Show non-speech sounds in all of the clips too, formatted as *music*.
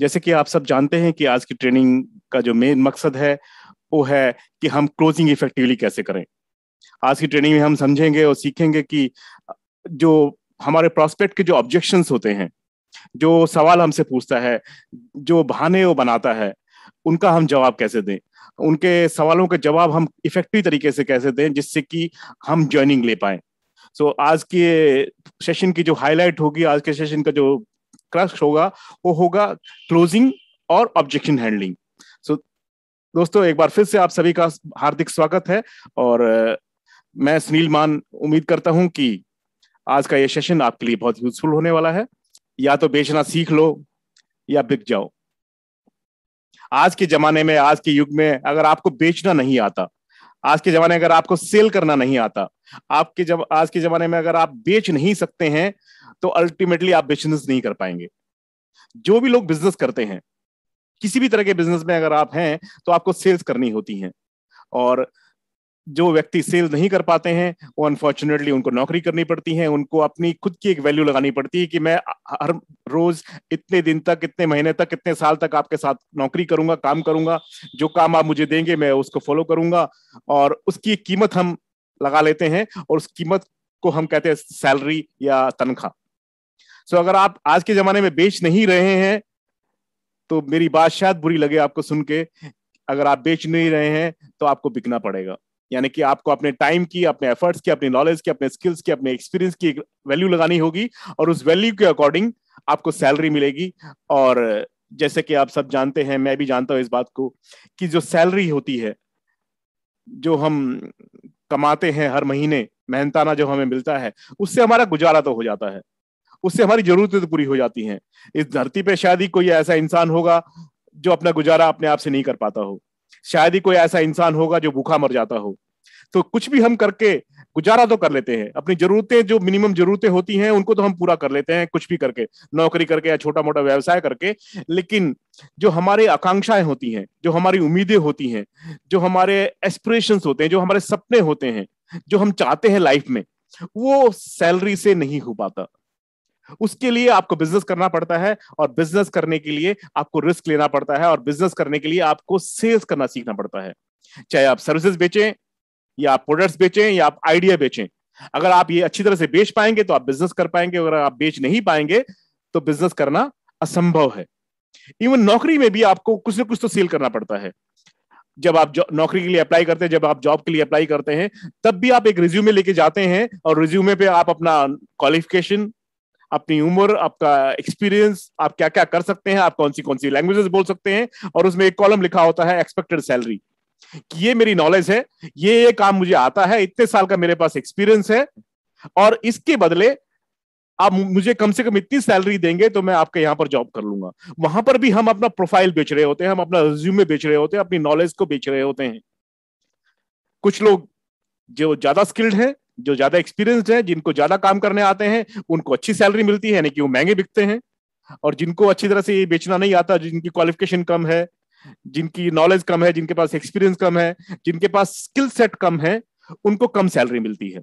जैसे कि आप सब जानते हैं कि आज की ट्रेनिंग का जो मेन मकसद है वो है कि हम क्लोजिंग इफेक्टिवली कैसे करें। आज की ट्रेनिंग में हम समझेंगे और सीखेंगे कि जो हमारे प्रोस्पेक्ट के जो ऑब्जेक्शन होते हैं जो सवाल हमसे पूछता है जो बहाने वो बनाता है उनका हम जवाब कैसे दें? उनके सवालों के जवाब हम इफ़ेक्टिव तरीके से कैसे दें जिससे कि हम ज्वाइनिंग ले पाए? सो so, आज के सेशन की जो हाईलाइट होगी आज के सेशन का जो क्रक्स होगा, वो होगा क्लोजिंग और ऑब्जेक्शन हैंडलिंग सो दोस्तों, एक बार फिर से आप सभी का हार्दिक स्वागत है और मैं सुनील मान उम्मीद करता हूँ कि आज का ये सेशन आपके लिए बहुत यूजफुल होने वाला है। या तो बेचना सीख लो या बिक जाओ। आज के जमाने में, आज के युग में अगर आपको बेचना नहीं आता, आज के जमाने में अगर आपको सेल करना नहीं आता, आपके जब, आज के जमाने में अगर आप बेच नहीं सकते हैं तो अल्टीमेटली आप बिज़नेस नहीं कर पाएँगे। जो भी लोग बिज़नेस करते हैं, किसी भी तरह के बिज़नेस में अगर आप हैं तो आपको सेल्स करनी होती हैं। और जो व्यक्ति सेल नहीं कर पाते हैं, वो अनफॉर्चुनेटली उनको नौकरी करनी पड़ती है, उनको अपनी खुद की एक वैल्यू लगानी पड़ती है कि मैं हर रोज इतने दिन तक, इतने महीने तक, इतने साल तक आपके साथ नौकरी करूँगा, काम करूँगा, जो काम आप मुझे देंगे, मैं उसको फॉलो करूँगा। और उसकी कीमत हम लगा लेते हैं, और उस कीमत को हम कहते हैं सैलरी या तनख्वाह। सो अगर आप आज के जमाने में बेच नहीं रहे हैं तो मेरी बात शायद बुरी लगे आपको सुन के। अगर आप बेच नहीं रहे हैं तो आपको बिकना पड़ेगा। यानी कि आपको अपने टाइम की, अपने एफर्ट्स की, अपने नॉलेज की, अपने स्किल्स की, अपने एक्सपीरियंस की वैल्यू लगानी होगी। और उस वैल्यू के अकॉर्डिंग आपको सैलरी मिलेगी। और जैसे कि आप सब जानते हैं, मैं भी जानता हूँ इस बात को, कि जो सैलरी होती है, जो हम कमाते हैं हर महीने, मेहनताना जो हमें मिलता है, उससे हमारा गुजारा तो हो जाता है। उससे हमारी जरूरतें तो पूरी हो जाती हैं। इस धरती पे शायद ही कोई ऐसा इंसान होगा जो अपना गुजारा अपने आप से नहीं कर पाता हो। शायद ही कोई ऐसा इंसान होगा जो भूखा मर जाता हो। तो कुछ भी हम करके गुजारा तो कर लेते हैं। अपनी जरूरतें जो मिनिमम जरूरतें होती हैं, उनको तो हम पूरा कर लेते हैं, कुछ भी करके। नौकरी करके या छोटा मोटा व्यवसाय करके। लेकिन जो हमारे आकांक्षाएँ होती हैं, जो हमारी उम्मीदें होती हैं, जो हमारे एस्पिरेशंस होते हैं, जो हमारे सपने होते हैं, जो हम चाहते हैं लाइफ में, वो सैलरी से नहीं हो पाता। उसके लिए आपको बिज़नेस करना पड़ता है और बिज़नेस करने के लिए आपको रिस्क लेना पड़ता है और बिज़नेस करने के लिए आपको सेल्स करना सीखना पड़ता है। चाहे आप सर्विसेज़ बेचें या आप प्रोडक्ट्स बेचें या आप आइडिया बेचें। अगर आप ये अच्छी तरह से बेच पाएँगे तो आप बिज़नेस कर पाएँगे, अगर आप बेच नहीं पाएँगे तो बिज़नेस करना असंभव है। इवन नौकरी में भी आपको कुछ ना कुछ तो सेल करना पड़ता है। जब आप नौकरी के लिए अप्लाई करते हैं, जब आप जॉब के लिए अप्लाई करते हैं, तब भी आप एक रिज्यूमे लेके जाते हैं और रिज्यूमे पे आप अपना क्वालिफिकेशन अपनी उम्र, आपका एक्सपीरियंस आप क्या क्या कर सकते हैं, आप कौन सी कौन सी लैंग्वेजेस बोल सकते हैं, और उसमें एक कॉलम लिखा होता है एक्सपेक्टेड सैलरी कि ये मेरी नॉलेज है, ये ये काम मुझे आता है, इतने साल का मेरे पास एक्सपीरियंस है, और इसके बदले आप मुझे कम से कम इतनी सैलरी देंगे तो मैं आपके यहाँ पर जॉब कर लूँगा। वहाँ पर भी हम अपना प्रोफ़ाइल बेच रहे होते हैं, हम अपना रिज्यूमे बेच रहे होते हैं, अपनी नॉलेज को बेच रहे होते हैं। कुछ लोग जो ज़्यादा स्किल्ड है जो ज़्यादा एक्सपीरियंस्ड है, जिनको ज़्यादा काम करने आते हैं, उनको अच्छी सैलरी मिलती है, यानी कि वो महँगे बिकते हैं। और जिनको अच्छी तरह से बेचना नहीं आता, जिनकी क्वालिफिकेशन कम है, जिनकी नॉलेज कम है, जिनके पास एक्सपीरियंस कम है, जिनके पास स्किल सेट कम है, उनको कम सैलरी मिलती है।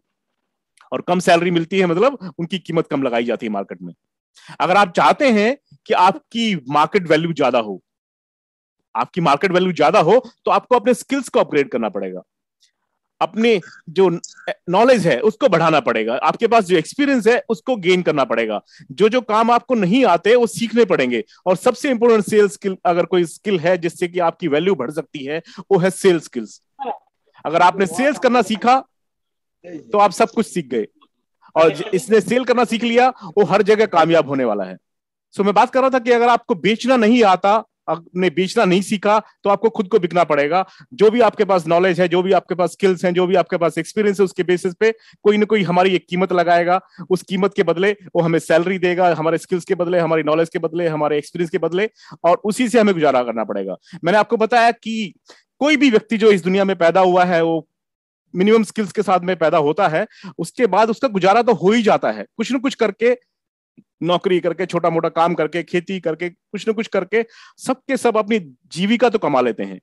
और कम सैलरी मिलती है मतलब उनकी कीमत कम लगाई जाती है मार्केट में। अगर आप चाहते हैं कि आपकी मार्केट वैल्यू ज़्यादा हो, आपकी मार्केट वैल्यू ज़्यादा हो तो आपको अपने स्किल्स को अपग्रेड करना पड़ेगा। अपने जो नॉलेज है, उसको बढ़ाना पड़ेगा। आपके पास जो एक्सपीरियंस है, उसको गेन करना पड़ेगा। जो जो काम आपको नहीं आते, वो सीखने पड़ेंगे। और सबसे इंपोर्टेंट सेल्स स्किल अगर कोई स्किल है, जिससे कि आपकी वैल्यू बढ़ सकती है, वो है सेल्स स्किल्स अगर आपने सेल्स करना सीखा तो आप सब कुछ सीख गए। और इसने सेल करना सीख लिया, वो हर जगह कामयाब होने वाला है। सो मैं बात कर रहा था कि अगर आपको बेचना नहीं आता आपने बेचना नहीं सीखा तो आपको खुद को बिकना पड़ेगा। जो भी आपके पास नॉलेज है, जो भी आपके पास स्किल्स हैं, जो भी आपके पास एक्सपीरियंस है, उसके बेसिस पे कोई ना कोई हमारी एक कीमत लगाएगा। उस कीमत के बदले वो हमें सैलरी देगा, हमारे स्किल्स के बदले, हमारी नॉलेज के बदले, हमारे एक्सपीरियंस के बदले, और उसी से हमें गुजारा करना पड़ेगा। मैंने आपको बताया कि कोई भी व्यक्ति जो इस दुनिया में पैदा हुआ है, वो मिनिमम स्किल्स के साथ में पैदा होता है, उसके बाद उसका गुजारा तो हो ही जाता है। कुछ ना कुछ करके नौकरी करके छोटा मोटा काम करके, खेती करके, कुछ ना कुछ करके, सबके सब अपनी जीविका तो कमा लेते हैं।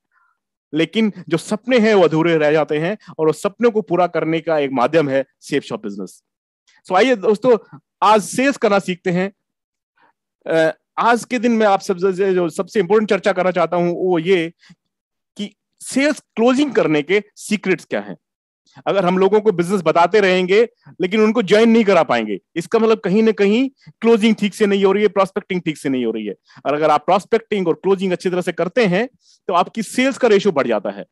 लेकिन जो सपने हैं, वो अधूरे रह जाते हैं और उस सपनों को पूरा करने का एक माध्यम है, सेफ़ शॉप बिज़नेस। सो आइए दोस्तों, आज सेल्स करना सीखते हैं। आज के दिन में आप सबसे जो सबसे इंपॉर्टेंट चर्चा करना चाहता हूँ, वो ये कि सेल्स क्लोजिंग करने के सीक्रेट्स क्या हैं? अगर हम लोगों को बिज़नेस बताते रहेंगे, लेकिन उनको ज्वाइन नहीं करा पाएँगे, इसका मतलब कहीं ना कहीं क्लोजिंग ठीक से नहीं हो रही है प्रोस्पेक्टिंग ठीक से नहीं हो रही है। और अगर आप प्रोस्पेक्टिंग और क्लोजिंग अच्छी तरह से करते हैं तो आपकी सेल्स का रेशियो बढ़ जाता है।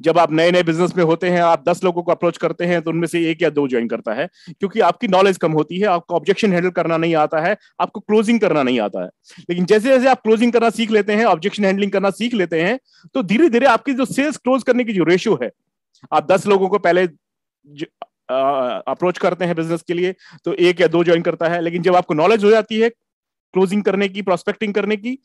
जब आप नए नए बिज़नेस में होते हैं, आप दस लोगों को अप्रोच करते हैं तो उनमें से एक या दो ज्वाइन करता है, क्योंकि आपकी नॉलेज कम होती है, आपको ऑब्जेक्शन हैंडल करना नहीं आता है, आपको क्लोजिंग करना नहीं आता है। लेकिन जैसे जैसे आप क्लोजिंग करना सीख लेते हैं ऑब्जेक्शन हैंडलिंग करना सीख लेते हैं तो धीरे धीरे आपकी जो सेल्स क्लोज करने की जो रेशियो है आप दस लोगों को पहले अप्रोच करते हैं बिज़नेस के लिए तो एक या दो ज्वाइन करता है लेकिन जब आपको नॉलेज हो जाती है क्लोजिंग करने की प्रोस्पेक्टिंग करने की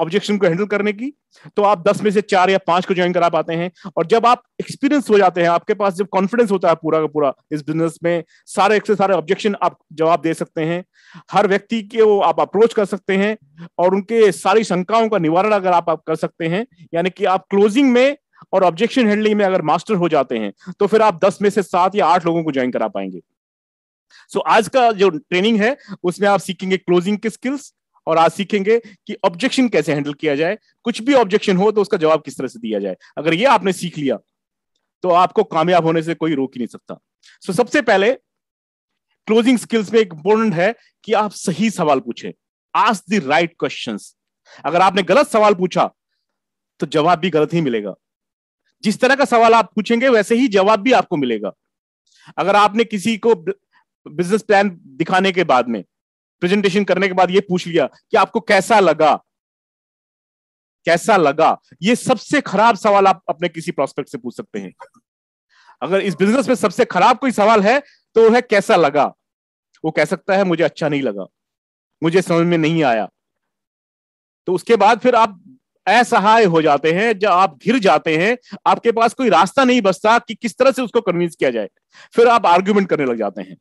ऑब्जेक्शन को हैंडल करने की तो आप दस में से चार या पाँच को ज्वाइन करा पाते हैं। और जब आप एक्सपीरियंस हो जाते हैं आपके पास जब कॉन्फिडेंस होता है पूरा का पूरा इस बिज़नेस में सारे से सारे ऑब्जेक्शन आप जवाब दे सकते हैं। हर व्यक्ति के वो आप अप्रोच कर सकते हैं और उनके सारी शंकाओं का निवारण अगर आप, आप कर सकते हैं यानी कि आप क्लोजिंग में और ऑब्जेक्शन हैंडलिंग में अगर मास्टर हो जाते हैं तो फिर आप दस में से सात या आठ लोगों को ज्वाइन करा पाएँगे। सो so, आज का जो ट्रेनिंग है उसमें आप सीखेंगे क्लोजिंग के स्किल्स और आज सीखेंगे कि ऑब्जेक्शन कैसे हैंडल किया जाए। कुछ भी ऑब्जेक्शन हो तो उसका जवाब किस तरह से दिया जाए। अगर ये आपने सीख लिया तो आपको कामयाब होने से कोई रोक ही नहीं सकता। सो so, सबसे पहले क्लोजिंग स्किल्स में इंपॉर्टेंट है कि आप सही सवाल पूछें। आज द राइट क्वेश्चन अगर आपने गलत सवाल पूछा तो जवाब भी गलत ही मिलेगा। जिस तरह का सवाल आप पूछेंगे, वैसे ही जवाब भी आपको मिलेगा। अगर आपने किसी को बिज़नेस प्लान दिखाने के बाद में प्रेजेंटेशन करने के बाद ये पूछ लिया कि आपको कैसा लगा कैसा लगा, ये सबसे खराब सवाल आप अपने किसी प्रोस्पेक्ट से पूछ सकते हैं। अगर इस बिज़नेस में सबसे खराब कोई सवाल है तो है कैसा लगा? वो कह सकता है, मुझे अच्छा नहीं लगा, मुझे समझ में नहीं आया। तो उसके बाद फिर आप असहाय हो जाते हैं, जब आप घिर जाते हैं, आपके पास कोई रास्ता नहीं बचता कि किस तरह से उसको कन्विंस किया जाए, फिर आप आर्ग्यूमेंट करने लग जाते हैं।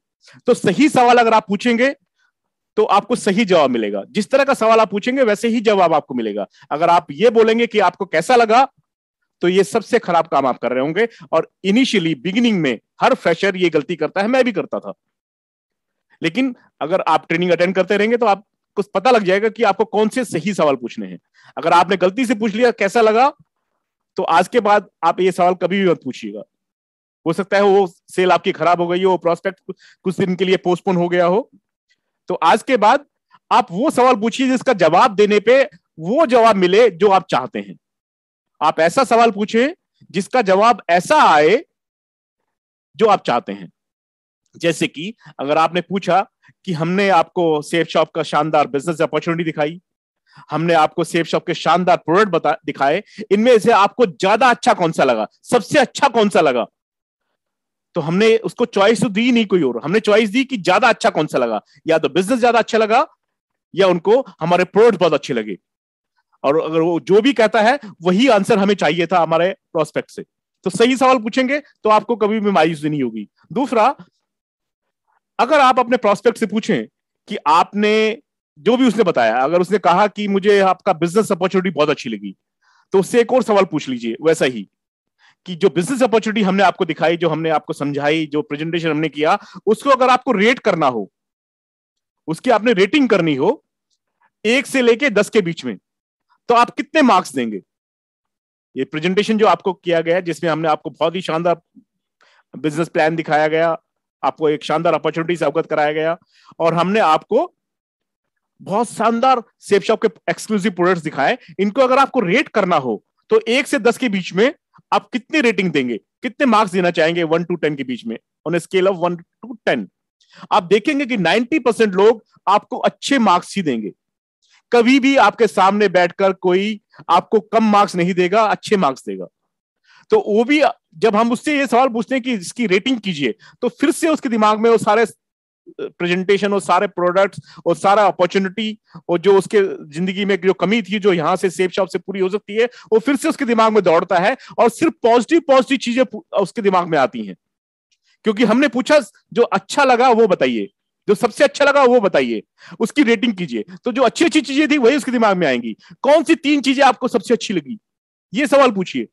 तो सही सवाल अगर आप पूछेंगे तो आपको सही जवाब मिलेगा। जिस तरह का सवाल आप पूछेंगे, वैसे ही जवाब आपको मिलेगा। अगर आप ये बोलेंगे कि आपको कैसा लगा तो ये सबसे खराब काम आप कर रहे होंगे। और इनिशियली बिगिनिंग में, हर फ्रेशर ये गलती करता है, मैं भी करता था। लेकिन अगर आप ट्रेनिंग अटेंड करते रहेंगे तो आप कुछ पता लग जाएगा कि आपको कौन से सही सवाल पूछने हैं। अगर आपने गलती से पूछ लिया, कैसा लगा तो आज के बाद आप ये सवाल कभी भी मत पूछिएगा। हो सकता है वो सेल आपकी खराब हो गई हो प्रोस्पेक्ट कुछ दिन के लिए पोस्टपोन हो गया हो। तो आज के बाद आप वो सवाल पूछिए जिसका जवाब देने पे वो जवाब मिले जो आप चाहते हैं। आप ऐसा सवाल पूछे जिसका जवाब ऐसा आए जो आप चाहते हैं। जैसे कि अगर आपने पूछा कि हमने आपको सेफ़ शॉप का शानदार बिज़नेस अपॉर्चुनिटी दिखाई। हमने आपको सेफ़ शॉप के शानदार प्रोडक्ट बता, दिखाए। इनमें से आपको ज़्यादा अच्छा कौन सा लगा? सबसे अच्छा कौन सा लगा? तो हमने उसको चॉइस तो दी नहीं कोई और। हमने चॉइस दी कि ज़्यादा अच्छा कौन सा लगा? या तो बिज़नेस ज़्यादा अच्छा लगा, या उनको हमारे प्रोडक्ट बहुत अच्छे लगे। और अगर वो जो भी कहता है, वही आंसर हमें चाहिए था हमारे प्रोस्पेक्ट से। तो सही सवाल पूछेंगे तो आपको कभी भी मायूसी नहीं होगी। दूसरा अगर आप अपने प्रोस्पेक्ट से पूछें कि आपने जो भी उसने बताया, अगर उसने कहा कि मुझे आपका बिज़नेस अपॉर्चुनिटी बहुत अच्छी लगी तो उससे एक और सवाल पूछ लीजिए, वैसा ही, कि जो बिज़नेस अपॉर्चुनिटी हमने आपको दिखाई, जो हमने आपको समझाई, जो प्रेजेंटेशन हमने किया, उसको अगर आपको रेट करना हो, उसकी आपने रेटिंग करनी हो, एक से लेके दस के बीच में तो आप कितने मार्क्स देंगे? ये प्रेजेंटेशन जो आपको किया गया जिसमें हमने आपको बहुत ही शानदार बिज़नेस प्लान दिखाया गया आपको एक शानदार अपॉर्चुनिटी से अवगत कराया गया और हमने आपको बहुत शानदार सेफ़ शॉप के एक्सक्लूसिव प्रोडक्ट्स दिखाए। इनको अगर आपको रेट करना हो तो एक से दस के बीच में आप कितनी रेटिंग देंगे? कितने मार्क्स देना चाहेंगे वन टू टेन के बीच में? On scale of one to ten आप देखेंगे कि नाइन्टी परसेंट लोग आपको अच्छे मार्क्स ही देंगे। कभी भी आपके सामने बैठकर कोई आपको कम मार्क्स नहीं देगा, अच्छे मार्क्स देगा। तो वो भी, जब हम उससे ये सवाल पूछते हैं कि इसकी रेटिंग कीजिए तो फिर से उसके दिमाग में वो सारे प्रेजेंटेशन और सारे प्रोडक्ट्स और सारा अपॉर्चुनिटी और जो उसके ज़िंदगी में जो कमी थी, जो यहाँ से सेफ़ शॉप से पूरी हो सकती है, वो फिर से उसके दिमाग में दौड़ता है और सिर्फ़ पॉजिटिव पॉजिटिव चीज़ें उसके दिमाग में आती हैं। क्योंकि हमने पूछा, जो अच्छा लगा वो बताइए, जो सबसे अच्छा लगा वो बताइए, उसकी रेटिंग कीजिए। तो जो अच्छी अच्छी चीज़ें थी, वही उसके दिमाग में आएँगी। कौन सी तीन चीज़ें आपको सबसे अच्छी लगी? ये सवाल पूछिए।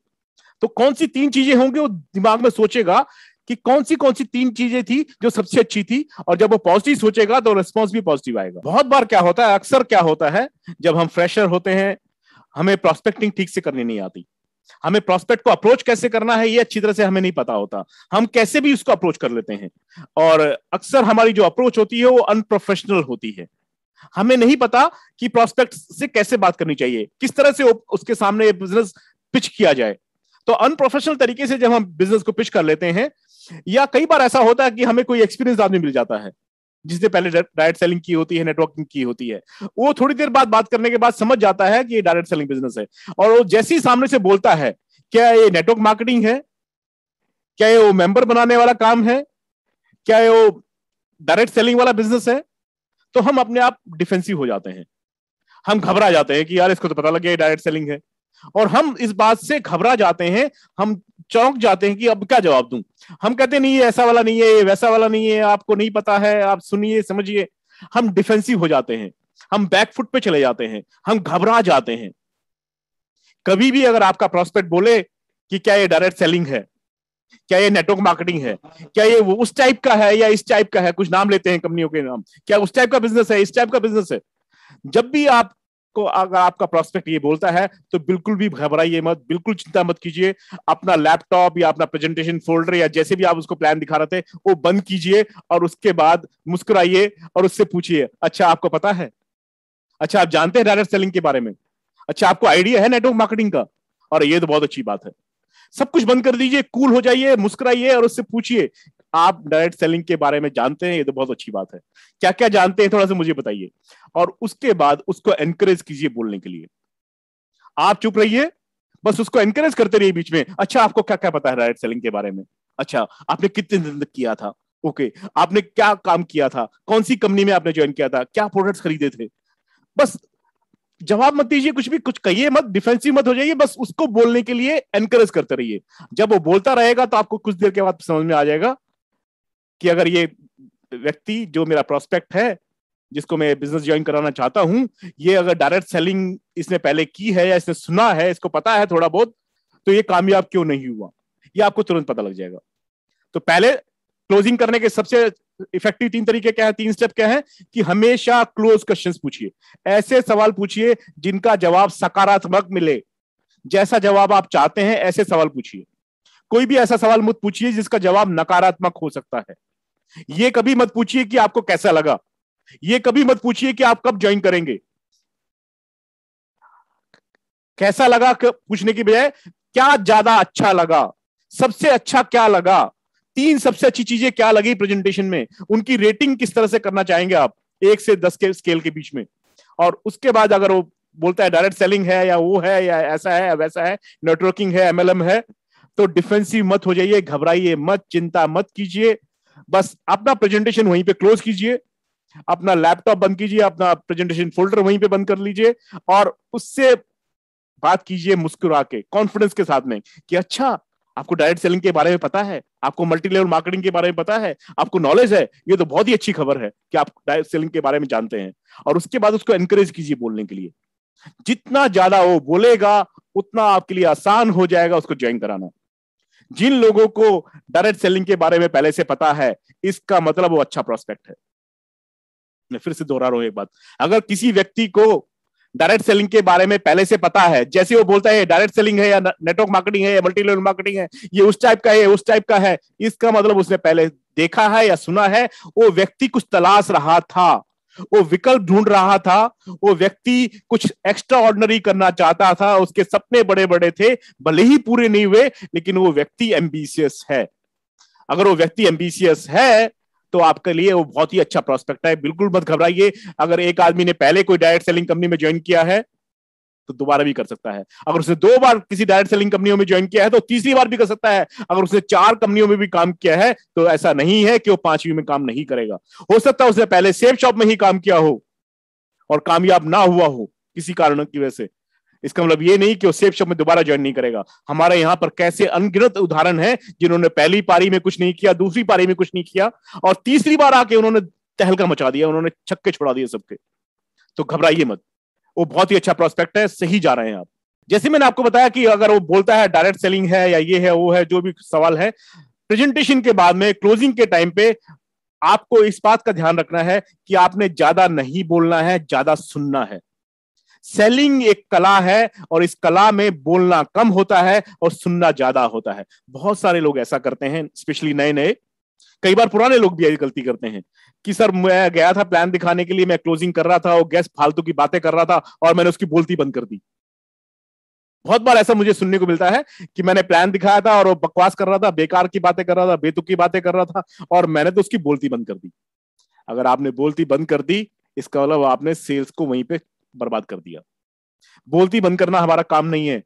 तो कौन सी तीन चीज़ें होंगी वो दिमाग में सोचेगा कि कौन सी कौन सी तीन चीज़ें थी जो सबसे अच्छी थी और जब वो पॉजिटिव सोचेगा तो रिस्पॉन्स भी पॉजिटिव आएगा। बहुत बार क्या होता है, अक्सर क्या होता है, जब हम फ्रेशर होते हैं, हमें प्रोस्पेक्टिंग ठीक से करनी नहीं आती। हमें प्रोस्पेक्ट को अप्रोच कैसे करना है, ये अच्छी तरह से हमें नहीं पता होता। हम कैसे भी उसको अप्रोच कर लेते हैं। और अक्सर हमारी जो अप्रोच होती है, वो अनप्रोफेशनल होती है। हमें नहीं पता कि प्रोस्पेक्ट से कैसे बात करनी चाहिए, किस तरह से उसके सामने बिज़नेस पिच किया जाए। तो अनप्रोफेशनल तरीके से जब हम बिज़नेस को पिच कर लेते हैं, या कई बार ऐसा होता है कि हमें कोई एक्सपीरियंस आदमी मिल जाता है जिसने पहले डायरेक्ट सेलिंग की होती है नेटवर्किंग की होती है। वो थोड़ी देर बाद बात करने के बाद समझ जाता है कि ये डायरेक्ट सेलिंग बिज़नेस है। और वो जैसे ही सामने से बोलता है, क्या ये नेटवर्क मार्केटिंग है? क्या ये वो मेंबर बनाने वाला काम है? क्या ये वो डायरेक्ट सेलिंग वाला बिज़नेस है? तो हम अपने आप डिफेंसिव हो जाते हैं। हम घबरा जाते हैं कि यार, इसको तो पता लग गया डायरेक्ट सेलिंग है। और हम इस बात से घबरा जाते हैं, हम चौंक जाते हैं कि अब क्या जवाब दूँ? हम कहते नहीं, ये ऐसा वाला नहीं है, ये वैसा वाला नहीं है, आपको नहीं पता है, आप सुनिए, समझिए। हम डिफेंसिव हो जाते हैं, हम बैकफुट पे चले जाते हैं, हम घबरा जाते हैं। कभी भी अगर आपका प्रोस्पेक्ट बोले कि क्या ये डायरेक्ट सेलिंग है, क्या ये नेटवर्क मार्केटिंग है, क्या ये वो उस टाइप का है या इस टाइप का है, कुछ नाम लेते हैं कंपनियों के नाम, क्या उस टाइप का बिज़नेस है, इस टाइप का बिज़नेस है। जब भी आप को अगर आपका प्रोस्पेक्ट ये बोलता है तो बिल्कुल भी घबराइए मत, बिल्कुल चिंता मत कीजिए। अपना लैपटॉप या अपना प्रेजेंटेशन फोल्डर या जैसे भी आप उसको प्लान दिखा रहे थे, वो बंद कीजिए और उसके बाद मुस्कुराइए और उससे पूछिए अच्छा आपको पता है? अच्छा आप जानते हैं डायरेक्ट सेलिंग के बारे में? अच्छा आपको आइडिया है नेटवर्क मार्केटिंग का? और ये तो बहुत अच्छी बात है। सब कुछ बंद कर दीजिए कूल हो जाइए, मुस्कुराइए और उससे पूछिए आप डायरेक्ट सेलिंग के बारे में जानते हैं, ये तो बहुत अच्छी बात है। क्या क्या जानते हैं, थोड़ा सा मुझे बताइए। और उसके बाद उसको एनकरेज कीजिए बोलने के लिए। आप चुप रहिए, बस उसको एनकरेज करते रहिए बीच में। अच्छा आपको क्या क्या पता है डायरेक्ट सेलिंग के बारे में? अच्छा आपने कितने दिन तक किया था? ओके, आपने क्या काम किया था? कौन सी कंपनी में आपने ज्वाइन किया था? क्या प्रोडक्ट्स खरीदे थे? बस जवाब मत दीजिए, कुछ भी, कुछ कहिए मत डिफेंसिव मत हो जाइए, बस उसको बोलने के लिए एनकरेज करते रहिए। जब वो बोलता रहेगा तो आपको कुछ देर के बाद समझ में आ जाएगा कि अगर ये व्यक्ति जो मेरा प्रोस्पेक्ट है, जिसको मैं बिज़नेस ज्वाइन कराना चाहता हूँ, ये अगर डायरेक्ट सेलिंग इसने पहले की है या इसने सुना है, इसको पता है थोड़ा बहुत तो ये कामयाब क्यों नहीं हुआ? ये आपको तुरंत पता लग जाएगा। तो पहले क्लोजिंग करने के सबसे इफ़ेक्टिव तीन तरीके क्या है? तीन स्टेप क्या है? कि हमेशा क्लोज क्वेश्चंस पूछिए। ऐसे सवाल पूछिए जिनका जवाब सकारात्मक मिले। जैसा जवाब आप चाहते हैं, ऐसे सवाल पूछिए। कोई भी ऐसा सवाल मत पूछिए जिसका जवाब नकारात्मक हो सकता है। ये कभी मत पूछिए कि आपको कैसा लगा। ये कभी मत पूछिए कि आप कब ज्वाइन करेंगे। कैसा लगा पूछने की बजाय, क्या ज़्यादा अच्छा लगा? सबसे अच्छा क्या लगा? तीन सबसे अच्छी चीज़ें क्या लगी प्रेजेंटेशन में? उनकी रेटिंग किस तरह से करना चाहेंगे आप? एक से दस के स्केल के बीच में। और उसके बाद अगर वो बोलता है डायरेक्ट सेलिंग है या वो है या ऐसा है या वैसा है नेटवर्किंग है एमएलएम है तो डिफेंसिव मत हो जाइए, घबराइए मत, चिंता मत कीजिए। बस अपना प्रेजेंटेशन वहीं पे क्लोज कीजिए, अपना लैपटॉप बंद कीजिए, अपना प्रेजेंटेशन फोल्डर वहीं पे बंद कर लीजिए और उससे बात कीजिए मुस्कुरा के कॉन्फिडेंस के साथ में कि अच्छा आपको डायरेक्ट सेलिंग के बारे में पता है, आपको मल्टी लेवल मार्केटिंग के बारे में पता है, आपको नॉलेज है, ये तो बहुत ही अच्छी खबर है कि आप डायरेक्ट सेलिंग के बारे में जानते हैं। और उसके बाद उसको एनकरेज कीजिए बोलने के लिए। जितना ज़्यादा वो बोलेगा, उतना आपके लिए आसान हो जाएगा उसको ज्वाइन कराना। जिन लोगों को डायरेक्ट सेलिंग के बारे में पहले से पता है, इसका मतलब वो अच्छा प्रोस्पेक्ट है। मैं फिर से दोहरा रहा हूँ एक बात। अगर किसी व्यक्ति को डायरेक्ट सेलिंग के बारे में पहले से पता है, जैसे वो बोलता है डायरेक्ट सेलिंग है या नेटवर्क मार्केटिंग है या मल्टी लेवल मार्केटिंग है, ये उस टाइप का है उस टाइप का है, इसका मतलब उसने पहले देखा है या सुना है, वो व्यक्ति कुछ तलाश रहा था। वो विकल्प ढूंढ रहा था, वो व्यक्ति कुछ एक्स्ट्रा ऑर्डनरी करना चाहता था, उसके सपने बड़े बड़े थे, भले ही पूरे नहीं हुए, लेकिन वो व्यक्ति एम्बिशियस है। अगर वो व्यक्ति एम्बिशियस है तो आपके लिए वो बहुत ही अच्छा प्रोस्पेक्ट है। बिल्कुल मत घबराइए। अगर एक आदमी ने पहले कोई डायरेक्ट सेलिंग कंपनी में ज्वाइन किया है तो दोबारा भी कर सकता है। अगर उसने दो बार किसी डायरेक्ट सेलिंग कंपनियों में ज्वाइन किया है तो तीसरी बार भी कर सकता है। अगर उसने चार कंपनियों में भी काम किया है तो ऐसा नहीं है कि वो पांचवी में काम नहीं करेगा। हो सकता है उसने पहले सेफ़ शॉप में ही काम किया हो और कामयाब ना हुआ हो किसी कारण की वजह से। इसका मतलब ये नहीं कि वो सेफ़ शॉप में दोबारा ज्वाइन नहीं करेगा। हमारे यहाँ पर कैसे अनगिनत उदाहरण है, जिन्होंने पहली पारी में कुछ नहीं किया, दूसरी पारी में कुछ नहीं किया, और तीसरी बार आके उन्होंने तहलका मचा दिया, उन्होंने छक्के छोड़ा दिए सबके। तो घबराइए मत। वो बहुत ही अच्छा प्रोस्पेक्ट है, सही जा रहे हैं आप। जैसे मैंने आपको बताया कि अगर वो बोलता है डायरेक्ट सेलिंग है या ये है, वो है, जो भी सवाल है प्रेजेंटेशन के बाद में क्लोजिंग के टाइम पे आपको इस बात का ध्यान रखना है कि आपने ज़्यादा नहीं बोलना है, ज़्यादा सुनना है। सेलिंग एक कला है और इस कला में बोलना कम होता है और सुनना ज़्यादा होता है। बहुत सारे लोग ऐसा करते हैं स्पेशली नए नए कई बार पुराने लोग भी यही गलती करते हैं कि सर, मैं गया था प्लान दिखाने के लिए, मैं क्लोजिंग कर रहा था और गेस्ट फालतू की बातें कर रहा था और मैंने उसकी बोलती बंद कर दी। बहुत बार ऐसा मुझे सुनने को मिलता है कि मैंने प्लान दिखाया था और वो बकवास कर रहा था, बेकार की बातें कर रहा था, बेतुक की बातें कर रहा था और मैंने तो उसकी बोलती बंद कर दी। अगर आपने बोलती बंद कर दी, इसका मतलब आपने सेल्स को वहीं पे बर्बाद कर दिया। बोलती बंद करना हमारा काम नहीं है।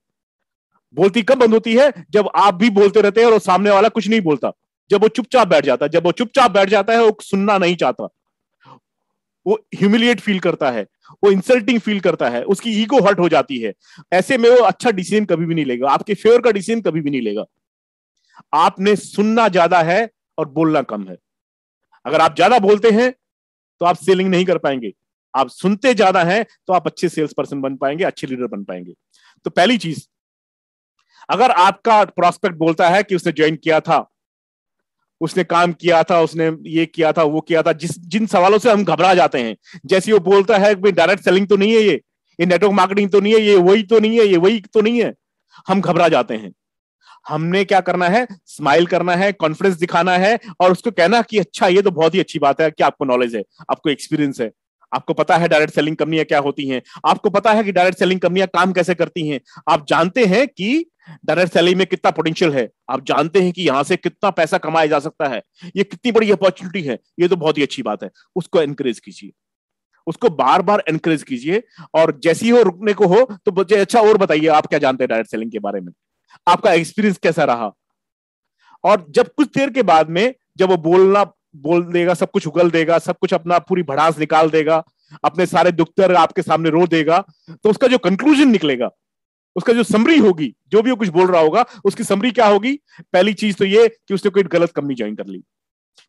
बोलती कब बंद होती है? जब आप भी बोलते रहते हैं और सामने वाला कुछ नहीं बोलता। जब वो चुपचाप बैठ जाता है, जब वो चुपचाप बैठ जाता है, वो सुनना नहीं चाहता। वो ह्यूमिलिएट फील करता है, वो इंसल्टिंग फील करता है, उसकी ईगो हर्ट हो जाती है। ऐसे में वो अच्छा डिसीज़न कभी भी नहीं लेगा, आपके फेवर का डिसीज़न कभी भी नहीं लेगा। आपने सुनना ज़्यादा है और बोलना कम है। अगर आप ज़्यादा बोलते हैं तो आप सेलिंग नहीं कर पाएँगे। आप सुनते ज़्यादा हैं तो आप अच्छे सेल्स पर्सन बन पाएँगे, अच्छे लीडर बन पाएँगे। तो पहली चीज़, अगर आपका प्रोस्पेक्ट बोलता है कि उसने ज्वाइन किया था उसने काम किया था, उसने ये किया था, वो किया था। जिस, जिन सवालों से हम घबरा जाते हैं, जैसे वो बोलता है डायरेक्ट सेलिंग तो नहीं है ये ये नेटवर्क मार्केटिंग तो नहीं है, ये वही तो नहीं है, ये वही तो नहीं है। हम घबरा जाते हैं। हमने क्या करना है? स्माइल करना है कॉन्फिडेंस दिखाना है और उसको कहना कि अच्छा ये तो बहुत ही अच्छी बात है, कि आपको नॉलेज है, आपको एक्सपीरियंस है। आपको पता है डायरेक्ट सेलिंग कंपनियाँ क्या होती हैं? आपको पता है कि डायरेक्ट सेलिंग कंपनियाँ काम कैसे करती हैं? आप जानते हैं कि डायरेक्ट सेलिंग में कितना पोटेंशियल है? आप जानते हैं कि यहाँ से कितना पैसा कमाया जा सकता है। ये कितनी बड़ी अपॉर्चुनिटी है? ये तो बहुत ही अच्छी बात है। उसको एनकरेज कीजिए। उसको बार बार एनकरेज कीजिए। और जैसी हो, रुकने को हो तो बच्चे अच्छा और बताइए, आप क्या जानते हैं डायरेक्ट सेलिंग के बारे में? आपका एक्सपीरियंस कैसा रहा? और जब कुछ देर के बाद में, जब वो बोलना बोल देगा, सब कुछ उगल देगा, सब कुछ अपना पूरी भड़ास निकाल देगा, अपने सारे दुख आपके सामने रो देगा तो उसका जो कंक्लूजन निकलेगा, उसका जो समरी होगी, जो भी वो कुछ बोल रहा होगा, उसकी समरी क्या होगी? पहली चीज़ तो ये कि उसने कोई गलत कंपनी ज्वाइन कर ली।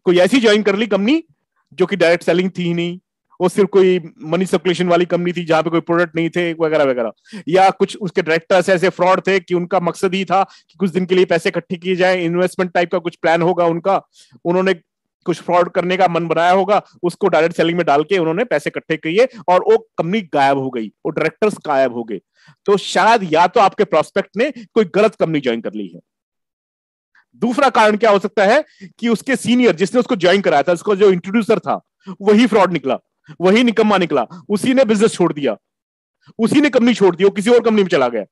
कोई ऐसी ज्वाइन कर ली कंपनी जो कि डायरेक्ट सेलिंग थी ही नहीं, वो सिर्फ़ कोई मनी सर्कुलेशन वाली कंपनी थी जहाँ पे कोई प्रोडक्ट नहीं थे, वगैरह वगैरह। या कुछ उसके डायरेक्टर्स ऐसे फ्रॉड थे कि उनका मकसद ही था कि कुछ दिन के लिए पैसे इकट्ठे किए जाए इन्वेस्टमेंट टाइप का कुछ प्लान होगा उनका, उन्होंने कुछ फ्रॉड करने का मन बनाया होगा, उसको डायरेक्ट सेलिंग में डाल के उन्होंने पैसे इकट्ठे किए और वो कंपनी गायब हो गई, वो डायरेक्टर्स गायब हो गए। तो शायद या तो आपके प्रोस्पेक्ट ने कोई गलत कंपनी ज्वाइन कर ली है। दूसरा कारण क्या हो सकता है कि उसके सीनियर जिसने उसको ज्वाइन कराया था, उसको जो इंट्रोड्यूसर था, वही फ्रॉड निकला, वही निकम्मा निकला, उसी ने बिज़नेस छोड़ दिया, उसी ने कंपनी छोड़ दी, वो किसी और कंपनी में चला गया।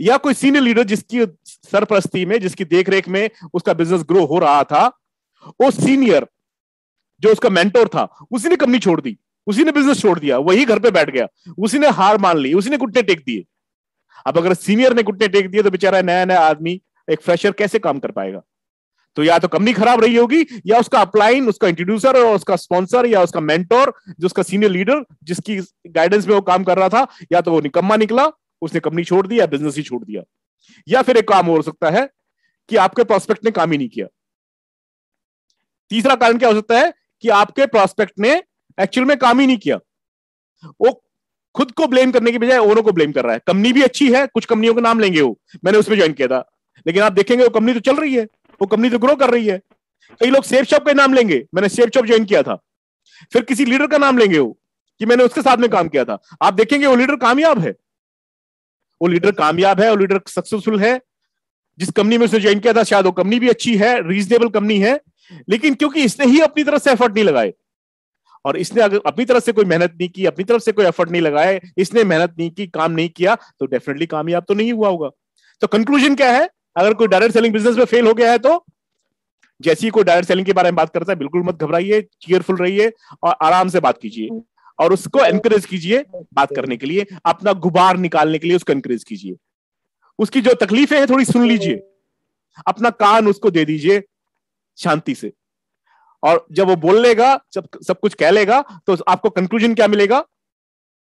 या कोई सीनियर लीडर जिसकी सरप्रस्ती में, जिसकी देखरेख में उसका बिज़नेस ग्रो हो रहा था, वो सीनियर जो उसका मेंटोर था, उसी ने कंपनी छोड़ दी, उसी ने बिज़नेस छोड़ दिया, वही घर पे बैठ गया, उसी ने हार मान ली, उसी ने घुटने टेक दिए। अब अगर सीनियर ने घुटने टेक दिए तो बेचारा नया नया आदमी, एक फ्रेशर कैसे काम कर पाएगा? तो या तो कंपनी खराब रही होगी, या उसका अपलाइन उसका इंट्रोड्यूसर और उसका स्पॉन्सर या उसका मेंटोर जो उसका सीनियर लीडर जिसकी गाइडेंस में वो काम कर रहा था, या तो वो निकम्मा निकला, उसने कंपनी छोड़ दी या बिज़नेस ही छोड़ दिया। या फिर एक काम हो सकता है, कि आपके प्रोस्पेक्ट ने काम ही नहीं किया। तीसरा कारण क्या हो सकता है कि आपके प्रोस्पेक्ट ने एक्चुअल में काम ही नहीं किया। वो खुद को ब्लेम करने की बजाय ओनर को ब्लेम कर रहा है। कंपनी भी अच्छी है, कुछ कंपनियों का नाम लेंगे वो। मैंने उसमें ज्वाइन किया था। लेकिन आप देखेंगे, वो कंपनी तो चल रही है। वो कंपनी तो ग्रो कर रही है। कई लोग सेफ़ शॉप का नाम लेंगे। मैंने सेफ़ शॉप ज्वाइन किया था। फिर किसी लीडर का नाम लेंगे वो, कि मैंने उसके साथ में काम किया था। आप देखेंगे, वो लीडर कामयाब है। वो लीडर कामयाब है, वो लीडर सक्सेसफुल है। जिस कंपनी में उसने ज्वाइन किया था, शायद वो कंपनी भी अच्छी है रीजनेबल कंपनी है। लेकिन क्योंकि इसने ही अपनी तरफ़ से एफर्ट नहीं लगाए। और इसने अगर अपनी तरफ़ से कोई मेहनत नहीं की, अपनी तरफ़ से कोई एफर्ट नहीं लगाए, इसने मेहनत नहीं की, काम नहीं किया तो डेफिनेटली कामयाब तो नहीं हुआ होगा। तो कंक्लूजन क्या है? अगर कोई डायरेक्ट सेलिंग बिज़नेस में फेल हो गया है तो? जैसी कोई डायरेक्ट सेलिंग के बारे में बात करता है, बिल्कुल मत घबराइए चीयरफुल रहिए और आराम से बात कीजिए। और उसको एनकरेज कीजिए बात करने के लिए, अपना गुबार निकालने के लिए उसको एनकरेज कीजिए। उसकी जो तकलीफें हैं, थोड़ी सुन लीजिए। अपना कान उसको दे दीजिए। शांति से। और जब वो बोल लेगा जब सब कुछ कह लेगा तो आपको कंक्लूजन क्या मिलेगा?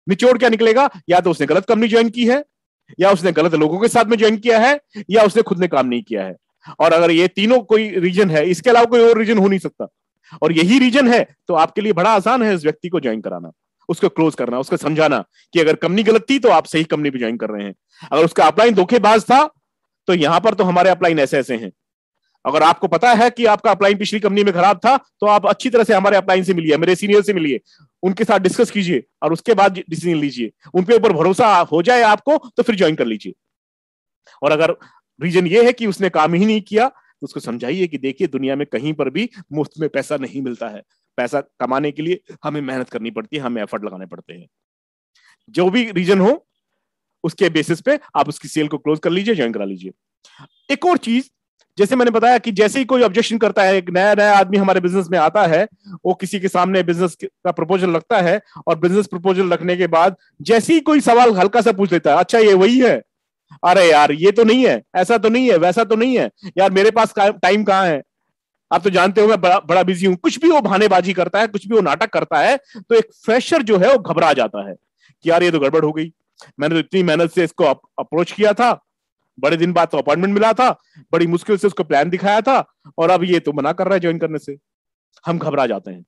निचोड़ क्या निकलेगा? या तो उसने गलत कंपनी ज्वाइन की है, या उसने गलत लोगों के साथ में ज्वाइन किया है, या उसने खुद ने काम नहीं किया है। और अगर ये तीनों कोई रीजन है, इसके अलावा कोई और रीजन हो नहीं सकता। और यही रीजन है तो आपके लिए बड़ा आसान है इस व्यक्ति को ज्वाइन कराना। उसको क्लोज करना, उसको समझाना कि अगर कंपनी गलत थी तो आप सही कंपनी भी ज्वाइन कर रहे हैं। अगर उसका अपलाइन धोखेबाज था तो यहाँ पर तो हमारे अपलाइन ऐसे ऐसे हैं। अगर आपको पता है कि आपका अप्लाइन पिछली कंपनी में खराब था तो आप अच्छी तरह से हमारे अप्लाइन से मिलिए, मेरे सीनियर से मिलिए, उनके साथ डिस्कस कीजिए और उसके बाद डिसीज़न लीजिए। उनके ऊपर भरोसा हो जाए आपको तो फिर ज्वाइन कर लीजिए। और अगर रीजन ये है कि उसने काम ही नहीं किया तो उसको समझाइए कि देखिए, दुनिया में कहीं पर भी मुफ़्त में पैसा नहीं मिलता है। पैसा कमाने के लिए हमें मेहनत करनी पड़ती है, हमें एफर्ट लगाने पड़ते हैं। जो भी रीजन हो, उसके बेसिस पे आप उसकी सेल को क्लोज कर लीजिए, ज्वाइन करा लीजिए। एक और चीज़ जैसे मैंने बताया कि जैसे ही कोई ऑब्जेक्शन करता है, एक नया नया आदमी हमारे बिज़नेस में आता है, वो किसी के सामने बिज़नेस का प्रपोजल लगता है और बिज़नेस प्रपोजल रखने के बाद जैसे ही कोई सवाल हल्का सा पूछ लेता है अच्छा ये वही है? अरे यार, ये तो नहीं है, ऐसा तो नहीं है, वैसा तो नहीं है। यार, मेरे पास टाइम कहाँ है? आप तो जानते हो मैं बड़ा बड़ा बिज़ी हूँ। कुछ भी वो भानेबाजी करता है, कुछ भी वो नाटक करता है तो एक फ्रेशर जो है, वो घबरा जाता है कि यार, ये तो गड़बड़ हो गई। मैंने तो इतनी मेहनत से इसको अप्रोच किया था बड़े दिन बाद तो अपॉइंटमेंट मिला था बड़ी मुश्किल से उसको प्लान दिखाया था और अब ये तो मना कर रहा है ज्वाइन करने से। हम घबरा जाते हैं।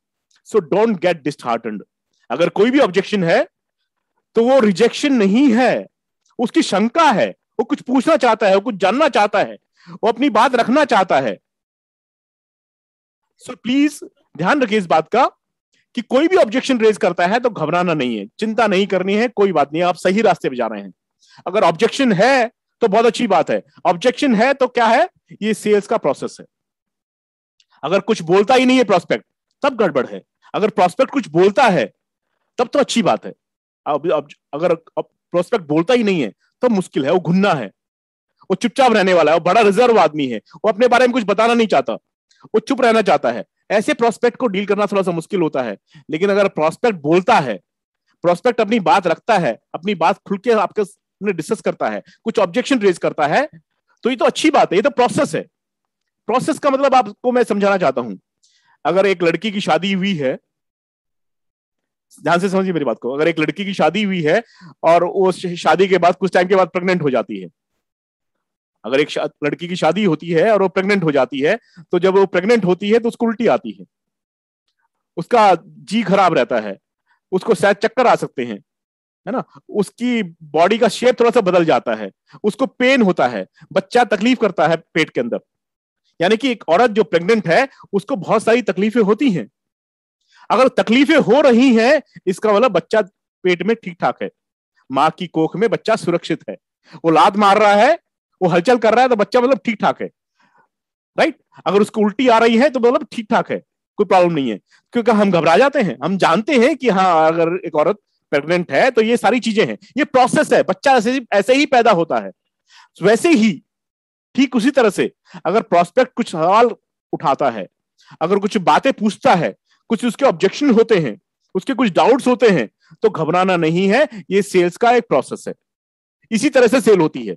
सो डोंट गेट डिस्हार्टेंड अगर कोई भी ऑब्जेक्शन है तो वो रिजेक्शन नहीं है। उसकी शंका है। वो कुछ पूछना चाहता है वो कुछ जानना चाहता है। वो अपनी बात रखना चाहता है। सो so, प्लीज़ ध्यान रखिए इस बात का कि कोई भी ऑब्जेक्शन रेज करता है तो घबराना नहीं है। चिंता नहीं करनी है कोई बात नहीं आप सही रास्ते पे जा रहे हैं। अगर ऑब्जेक्शन है तो बहुत अच्छी बात है। ऑब्जेक्शन है तो क्या है? ये सेल्स का प्रोसेस है। अगर कुछ बोलता ही नहीं है प्रोस्पेक्ट तब गड़बड़ है। अगर प्रोस्पेक्ट कुछ बोलता है तब तो अच्छी बात है। अब, अब अगर प्रोस्पेक्ट बोलता ही नहीं है तो मुश्किल है वो घुन्ना है। वो चुपचाप रहने वाला है वो बड़ा रिज़र्व आदमी है। वो अपने बारे में कुछ बताना नहीं चाहता। वो चुप रहना चाहता है। ऐसे प्रोस्पेक्ट को डील करना थोड़ा सा मुश्किल होता है। लेकिन अगर प्रोस्पेक्ट बोलता है प्रोस्पेक्ट अपनी बात रखता है अपनी बात खुल के आपके डिस्कस करता है, कुछ ऑब्जेक्शन रेज करता है तो ये तो अच्छी बात है, ये तो प्रोसेस है। प्रोसेस का मतलब आपको मैं समझाना चाहता हूँ। अगर एक लड़की की शादी हुई है, ध्यान से समझिए मेरी बात को, अगर एक लड़की की शादी हुई है और वो शादी के बाद, कुछ टाइम के बाद प्रेग्नेंट हो जाती है, अगर एक लड़की की शादी होती है और वो प्रेग्नेंट हो जाती है तो जब वो प्रेग्नेंट होती है तो उसको उल्टी आती है। उसका जी खराब रहता है, उसको शायद चक्कर आ सकते हैं। है ना? उसकी बॉडी का शेप थोड़ा सा बदल जाता है। उसको पेन होता है। बच्चा तकलीफ़ करता है पेट के अंदर। यानी कि एक औरत जो प्रेग्नेंट है, उसको बहुत सारी तकलीफें होती हैं। अगर तकलीफें हो रही हैं, इसका मतलब बच्चा पेट में ठीक ठाक है। माँ की कोख में बच्चा सुरक्षित है। वो लात मार रहा है, वो हलचल कर रहा है तो बच्चा मतलब ठीक ठाक है। राइट अगर उसको उल्टी आ रही है तो मतलब ठीक ठाक है। कोई प्रॉब्लम नहीं है। क्योंकि हम घबरा जाते हैं। हम जानते हैं कि हाँ अगर एक औरत प्रेग्नेंट है तो ये सारी चीज़ें हैं। ये प्रोसेस है, बच्चा ऐसे ऐसे ही पैदा होता है। वैसे ही, ठीक उसी तरह से, अगर प्रोस्पेक्ट कुछ सवाल उठाता है, अगर कुछ बातें पूछता है, कुछ उसके ऑब्जेक्शन होते हैं, उसके कुछ डाउट्स होते हैं तो घबराना नहीं है, ये सेल्स का एक प्रोसेस है। इसी तरह से सेल होती है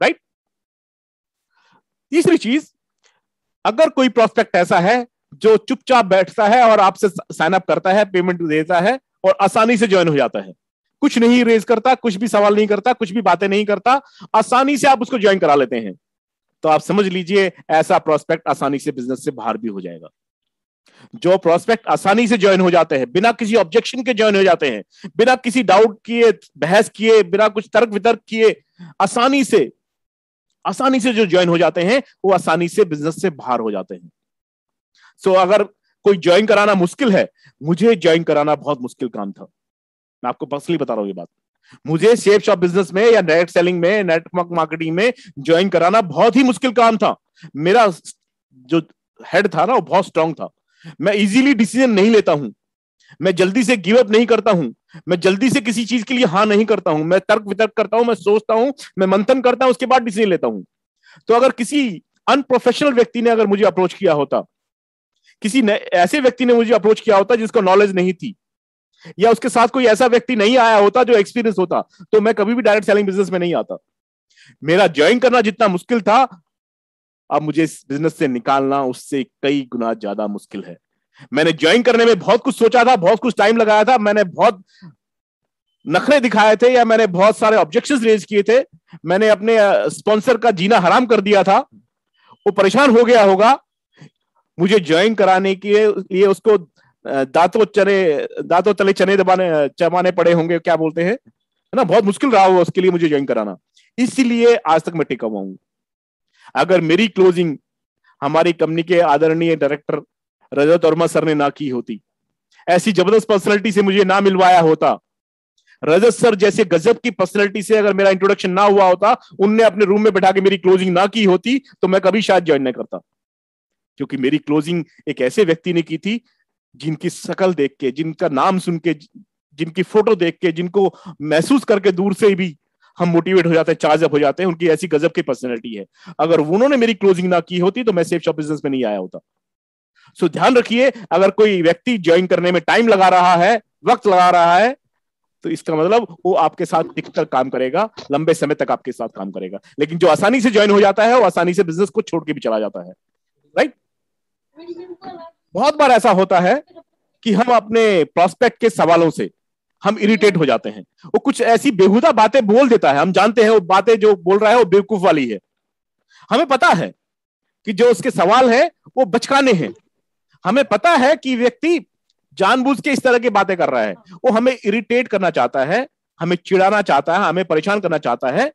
राइट तीसरी चीज़, अगर कोई प्रोस्पेक्ट ऐसा है, जो चुपचाप बैठता है और आपसे साइन अप करता है पेमेंट देता है और आसानी से ज्वाइन हो जाता है। कुछ नहीं रेज करता कुछ भी सवाल नहीं करता कुछ भी बातें नहीं करता आसानी से आप उसको ज्वाइन करा लेते हैं। तो आप समझ लीजिए ऐसा प्रोस्पेक्ट आसानी से बिज़नेस से बाहर भी हो जाएगा। जो प्रोस्पेक्ट आसानी से ज्वाइन हो जाते हैं बिना किसी ऑब्जेक्शन के ज्वाइन हो जाते हैं बिना किसी डाउट किए बहस किए बिना कुछ तर्क वितर्क किए आसानी से आसानी से जो ज्वाइन हो जाते हैं वो आसानी से बिज़नेस से बाहर हो जाते हैं। सो so, अगर कोई ज्वाइन कराना मुश्किल है? मुझे ज्वाइन कराना बहुत मुश्किल काम था। मैं आपको पर्सनली बता रहा हूँ ये बात। मुझे सेफ़ शॉप बिज़नेस में या डायरेक्ट सेलिंग में नेटवर्क मार्केटिंग में ज्वाइन कराना बहुत ही मुश्किल काम था। मेरा जो हेड था ना, वो बहुत स्ट्रांग था। मैं इजीली डिसीज़न नहीं लेता हूँ। मैं जल्दी से गिव अप नहीं करता हूँ। मैं जल्दी से किसी चीज़ के लिए हाँ नहीं करता हूँ। मैं तर्क वितर्क करता हूँ, मैं सोचता हूँ, मैं मंथन करता हूँ, उसके बाद डिसीज़न लेता हूँ। तो अगर किसी अनप्रोफेशनल व्यक्ति ने अगर मुझे अप्रोच किया होता किसी ऐसे व्यक्ति ने मुझे अप्रोच किया होता जिसको नॉलेज नहीं थी। या उसके साथ कोई ऐसा व्यक्ति नहीं आया होता जो एक्सपीरियंस होता तो मैं कभी भी डायरेक्ट सेलिंग बिज़नेस में नहीं आता। मेरा ज्वाइन करना जितना मुश्किल था, अब मुझे इस बिज़नेस से निकालना उससे कई गुना ज़्यादा मुश्किल है। मैंने ज्वाइन करने में बहुत कुछ सोचा था, बहुत कुछ टाइम लगाया था, मैंने बहुत नखरे दिखाए थे या मैंने बहुत सारे ऑब्जेक्शन रेज किए थे। मैंने अपने स्पॉन्सर का जीना हराम कर दिया था। वो परेशान हो गया होगा मुझे ज्वाइन कराने के लिए उसको दांतों चने, दांतों तले चने दबाने, चबाने पड़े होंगे, क्या बोलते हैं? है ना, बहुत मुश्किल रहा होगा उसके लिए मुझे ज्वाइन कराना। इसीलिए आज तक मैं टिका हुआ हूँ। अगर मेरी क्लोजिंग हमारी कंपनी के आदरणीय डायरेक्टर रजत वर्मा सर ने ना की होती, ऐसी ज़बरदस्त पर्सनैलिटी से मुझे ना मिलवाया होता, रजत सर जैसे गजब की पर्सनैलिटी से अगर मेरा इंट्रोडक्शन ना हुआ होता, उनने अपने रूम में बैठा के मेरी क्लोजिंग ना की होती तो मैं कभी शायद ज्वाइन नहीं करता। क्योंकि मेरी क्लोजिंग एक ऐसे व्यक्ति ने की थी, जिनकी शकल देख के, जिनका नाम सुन के, जिनकी फ़ोटो देख के, जिनको महसूस करके दूर से भी हम मोटिवेट हो जाते हैं चार्ज अप हो जाते हैं, उनकी ऐसी गजब की पर्सनैलिटी है। अगर उन्होंने मेरी क्लोजिंग ना की होती तो मैं सेफ़ शॉप बिज़नेस में नहीं आया होता। सो ध्यान रखिए, अगर कोई व्यक्ति ज्वाइन करने में टाइम लगा रहा है, वक्त लगा रहा है तो इसका मतलब वो आपके साथ टिककर काम करेगा, लंबे समय तक आपके साथ काम करेगा। लेकिन जो आसानी से ज्वाइन हो जाता है, वो आसानी से बिज़नेस को छोड़ के भी चला जाता है। राइट बहुत बार ऐसा होता है कि हम अपने प्रोस्पेक्ट के सवालों से हम इरिटेट हो जाते हैं। वो कुछ ऐसी बेहुदा बातें बोल देता है। हम जानते हैं वो बातें जो बोल रहा है वो बेवकूफ़ वाली है। हमें पता है कि जो उसके सवाल है, वो बचकाने हैं। हमें पता है कि व्यक्ति जानबूझ के इस तरह की बातें कर रहा है। वो हमें इरिटेट करना चाहता है, हमें चिड़ाना चाहता है, हमें परेशान करना चाहता है।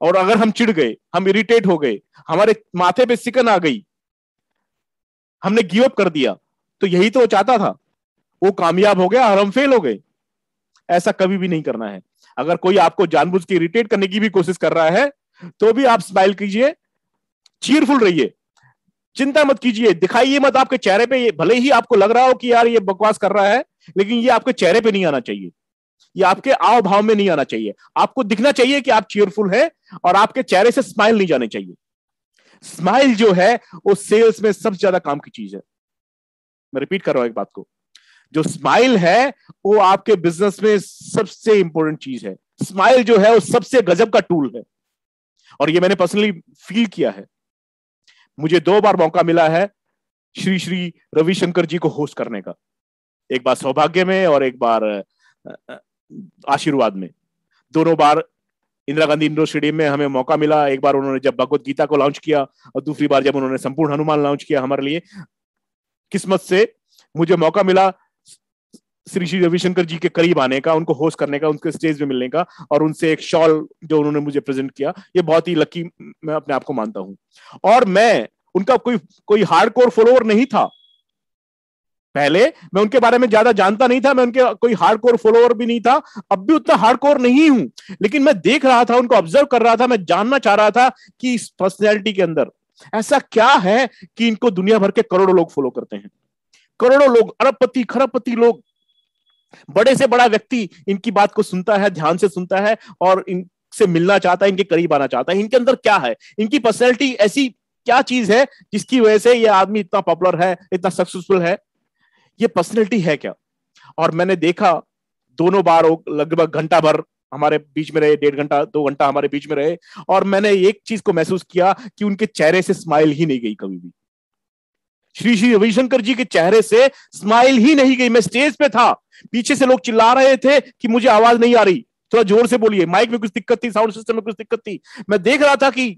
और अगर हम चिढ़ गए, हम इरिटेट हो गए, हमारे माथे पे सिकन आ गई हमने गिव अप कर दिया। तो यही तो वो चाहता था। वो कामयाब हो गया और हम फेल हो गए। ऐसा कभी भी नहीं करना है। अगर कोई आपको जानबूझ के इरिटेट करने की भी कोशिश कर रहा है तो भी आप स्माइल कीजिए चीयरफुल रहिए। चिंता मत कीजिए। दिखाइए मत आपके चेहरे पे, ये भले ही आपको लग रहा हो कि यार ये बकवास कर रहा है, लेकिन ये आपके चेहरे पे नहीं आना चाहिए। ये आपके आव भाव में नहीं आना चाहिए। आपको दिखना चाहिए कि आप चीयरफुल है और आपके चेहरे से स्माइल नहीं जाने चाहिए। स्माइल जो है, वो सेल्स में सबसे ज़्यादा काम की चीज़ है। मैं रिपीट कर रहा हूँ एक बात को। जो स्माइल है, वो आपके बिज़नेस में सबसे इंपॉर्टेंट चीज़ है। स्माइल जो है, वो सबसे गजब का टूल है। और ये मैंने पर्सनली फील किया है। मुझे दो बार मौका मिला है श्री श्री रविशंकर जी को होस्ट करने का। एक बार सौभाग्य में और एक बार आशीर्वाद में। दोनों बार इंदिरा गांधी इंडोर स्टेडियम में हमें मौका मिला। एक बार उन्होंने जब भगवत गीता को लॉन्च किया और दूसरी बार जब उन्होंने संपूर्ण हनुमान लॉन्च किया हमारे लिए, किस्मत से मुझे मौका मिला श्री श्री रविशंकर जी के करीब आने का, उनको होस्ट करने का, उनके स्टेज में मिलने का और उनसे एक शॉल जो उन्होंने मुझे प्रेजेंट किया, ये बहुत ही लकी मैं अपने आप को मानता हूँ। और मैं, उनका कोई कोई हार्ड कोर फॉलोअर नहीं था। पहले, मैं उनके बारे में ज़्यादा जानता नहीं था, मैं उनके कोई हार्ड कोर फॉलोअर भी नहीं था, अब भी उतना हार्ड कोर नहीं हूँ। लेकिन मैं देख रहा था, उनको ऑब्ज़र्व कर रहा था, मैं जानना चाह रहा था कि इस पर्सनैलिटी के अंदर ऐसा क्या है कि इनको दुनिया भर के करोड़ों लोग फॉलो करते हैं। करोड़ों लोग, अरबपति, खरबपति लोग, बड़े से बड़ा व्यक्ति इनकी बात को सुनता है, ध्यान से सुनता है और इनसे मिलना चाहता है, इनके करीब आना चाहता है। इनके अंदर क्या है? इनकी पर्सनैलिटी ऐसी क्या चीज़ है जिसकी वजह से ये आदमी इतना पॉपुलर है, इतना सक्सेसफुल है? ये पर्सनैलिटी है क्या? और मैंने देखा, दोनों बार लगभग घंटा भर हमारे बीच में रहे, डेढ़ घंटा, दो घंटा हमारे बीच में रहे, और मैंने एक चीज़ को महसूस किया कि उनके चेहरे से स्माइल ही नहीं गई कभी भी। श्री श्री रविशंकर जी के चेहरे से स्माइल ही नहीं गई। मैं स्टेज पे था, पीछे से लोग चिल्ला रहे थे कि मुझे आवाज़ नहीं आ रही। थोड़ा ज़ोर से बोलिए माइक में कुछ दिक्कत थी साउंड सिस्टम में कुछ दिक्कत थी। मैं देख रहा था कि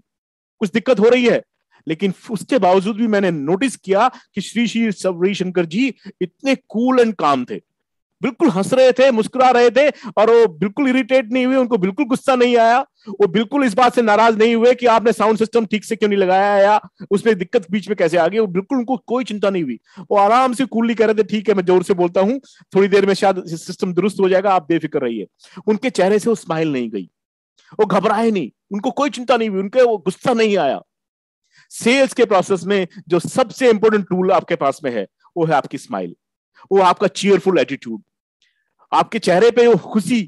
कुछ दिक्कत हो रही है। लेकिन उसके बावजूद भी मैंने नोटिस किया कि श्री श्री रविशंकर जी इतने कूल एंड काम थे। बिल्कुल हंस रहे थे, मुस्कुरा रहे थे, और वो बिल्कुल इरिटेट नहीं हुए, उनको बिल्कुल गुस्सा नहीं आया। वो बिल्कुल इस बात से नाराज़ नहीं हुए कि आपने साउंड सिस्टम ठीक से क्यों नहीं लगाया या उसमें दिक्कत बीच में कैसे आ गई। वो बिल्कुल उनको कोई चिंता नहीं हुई। वो आराम से कूलली कह रहे थे, ठीक है, मैं ज़ोर से बोलता हूँ। थोड़ी देर में शायद सिस्टम दुरुस्त हो जाएगा, आप बेफिक्र रहिए। उनके चेहरे से वो स्माइल नहीं गई। वो घबराए नहीं। उनको कोई चिंता नहीं हुई, उनके वो गुस्सा नहीं आया। सेल्स के प्रोसेस में जो सबसे इंपॉर्टेंट टूल आपके पास में है, वो है आपकी स्माइल वो आपका चीयरफुल एटीट्यूड आपके चेहरे पे वो खुशी,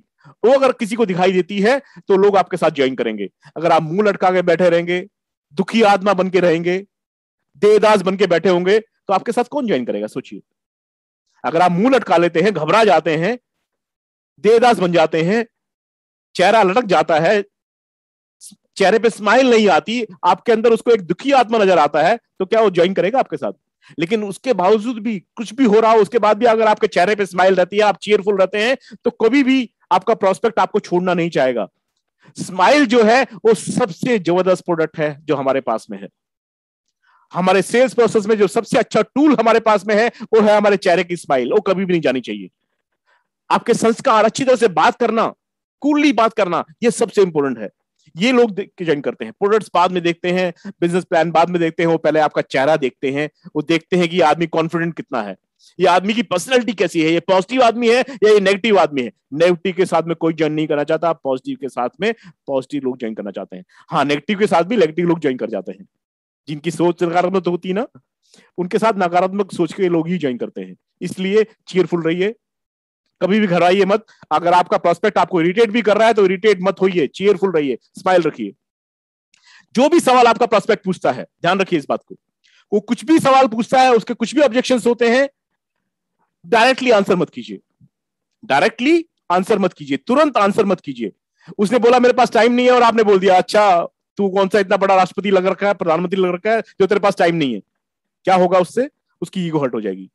वो अगर किसी को दिखाई देती है तो लोग आपके साथ ज्वाइन करेंगे. अगर आप मुँह लटका के बैठे रहेंगे, दुखी आत्मा बन के रहेंगे देदास बन के बैठे होंगे तो आपके साथ कौन ज्वाइन करेगा? सोचिए. अगर आप मुँह लटका लेते हैं, घबरा जाते हैं देदास बन जाते हैं, चेहरा लटक जाता है चेहरे पे स्माइल नहीं आती, आपके अंदर उसको एक दुखी आत्मा नज़र आता है तो क्या वो ज्वाइन करेगा आपके साथ? लेकिन उसके बावजूद भी कुछ भी हो रहा हो, उसके बाद भी अगर आपके चेहरे पे स्माइल रहती है, आप चेयरफुल रहते हैं तो कभी भी आपका प्रोस्पेक्ट आपको छोड़ना नहीं चाहेगा। स्माइल जो है, वो सबसे ज़बरदस्त प्रोडक्ट है जो हमारे पास में है। हमारे सेल्स प्रोसेस में जो सबसे अच्छा टूल हमारे पास में है, वो है हमारे चेहरे की स्माइल वो कभी भी नहीं जानी चाहिए। आपके संस्कार अच्छी तरह से बात करना कूलली बात करना, ये सबसे इंपॉर्टेंट है। ये लोग ज्वाइन करते हैं। प्रोडक्ट्स बाद में देखते हैं बिज़नेस प्लान बाद में देखते हैं, वो पहले आपका चेहरा देखते हैं, वो देखते हैं कि आदमी कॉन्फिडेंट कितना है। ये आदमी की पर्सनैलिटी कैसी है? ये पॉजिटिव आदमी है या ये नेगेटिव आदमी है? नेगेटिव के साथ में कोई ज्वाइन नहीं करना चाहता पॉजिटिव के साथ में पॉजिटिव लोग ज्वाइन करना चाहते हैं। हाँ नेगेटिव के साथ भी नेगेटिव लोग ज्वाइन कर जाते हैं। जिनकी सोच नकारात्मक होती है ना, उनके साथ नकारात्मक सोच के लोग ही ज्वाइन करते हैं। इसलिए चीयरफुल रहिए कभी भी घर आइए मत। अगर आपका प्रोस्पेक्ट आपको इरिटेट भी कर रहा है तो इरिटेट मत होइए चेयरफुल रहिए स्माइल रखिए। जो भी सवाल आपका प्रोस्पेक्ट पूछता है, ध्यान रखिए इस बात को। वो कुछ भी सवाल पूछता है, उसके कुछ भी ऑब्जेक्शन होते हैं डायरेक्टली आंसर मत कीजिए। डायरेक्टली आंसर मत कीजिए, तुरंत आंसर मत कीजिए। उसने बोला, मेरे पास टाइम नहीं है, और आपने बोल दिया अच्छा तू कौन सा इतना बड़ा राष्ट्रपति लग रखा है, प्रधानमंत्री लग रखा है, जो तेरे पास टाइम नहीं है। क्या होगा उससे? उसकी ईगो हर्ट हो जाएगी।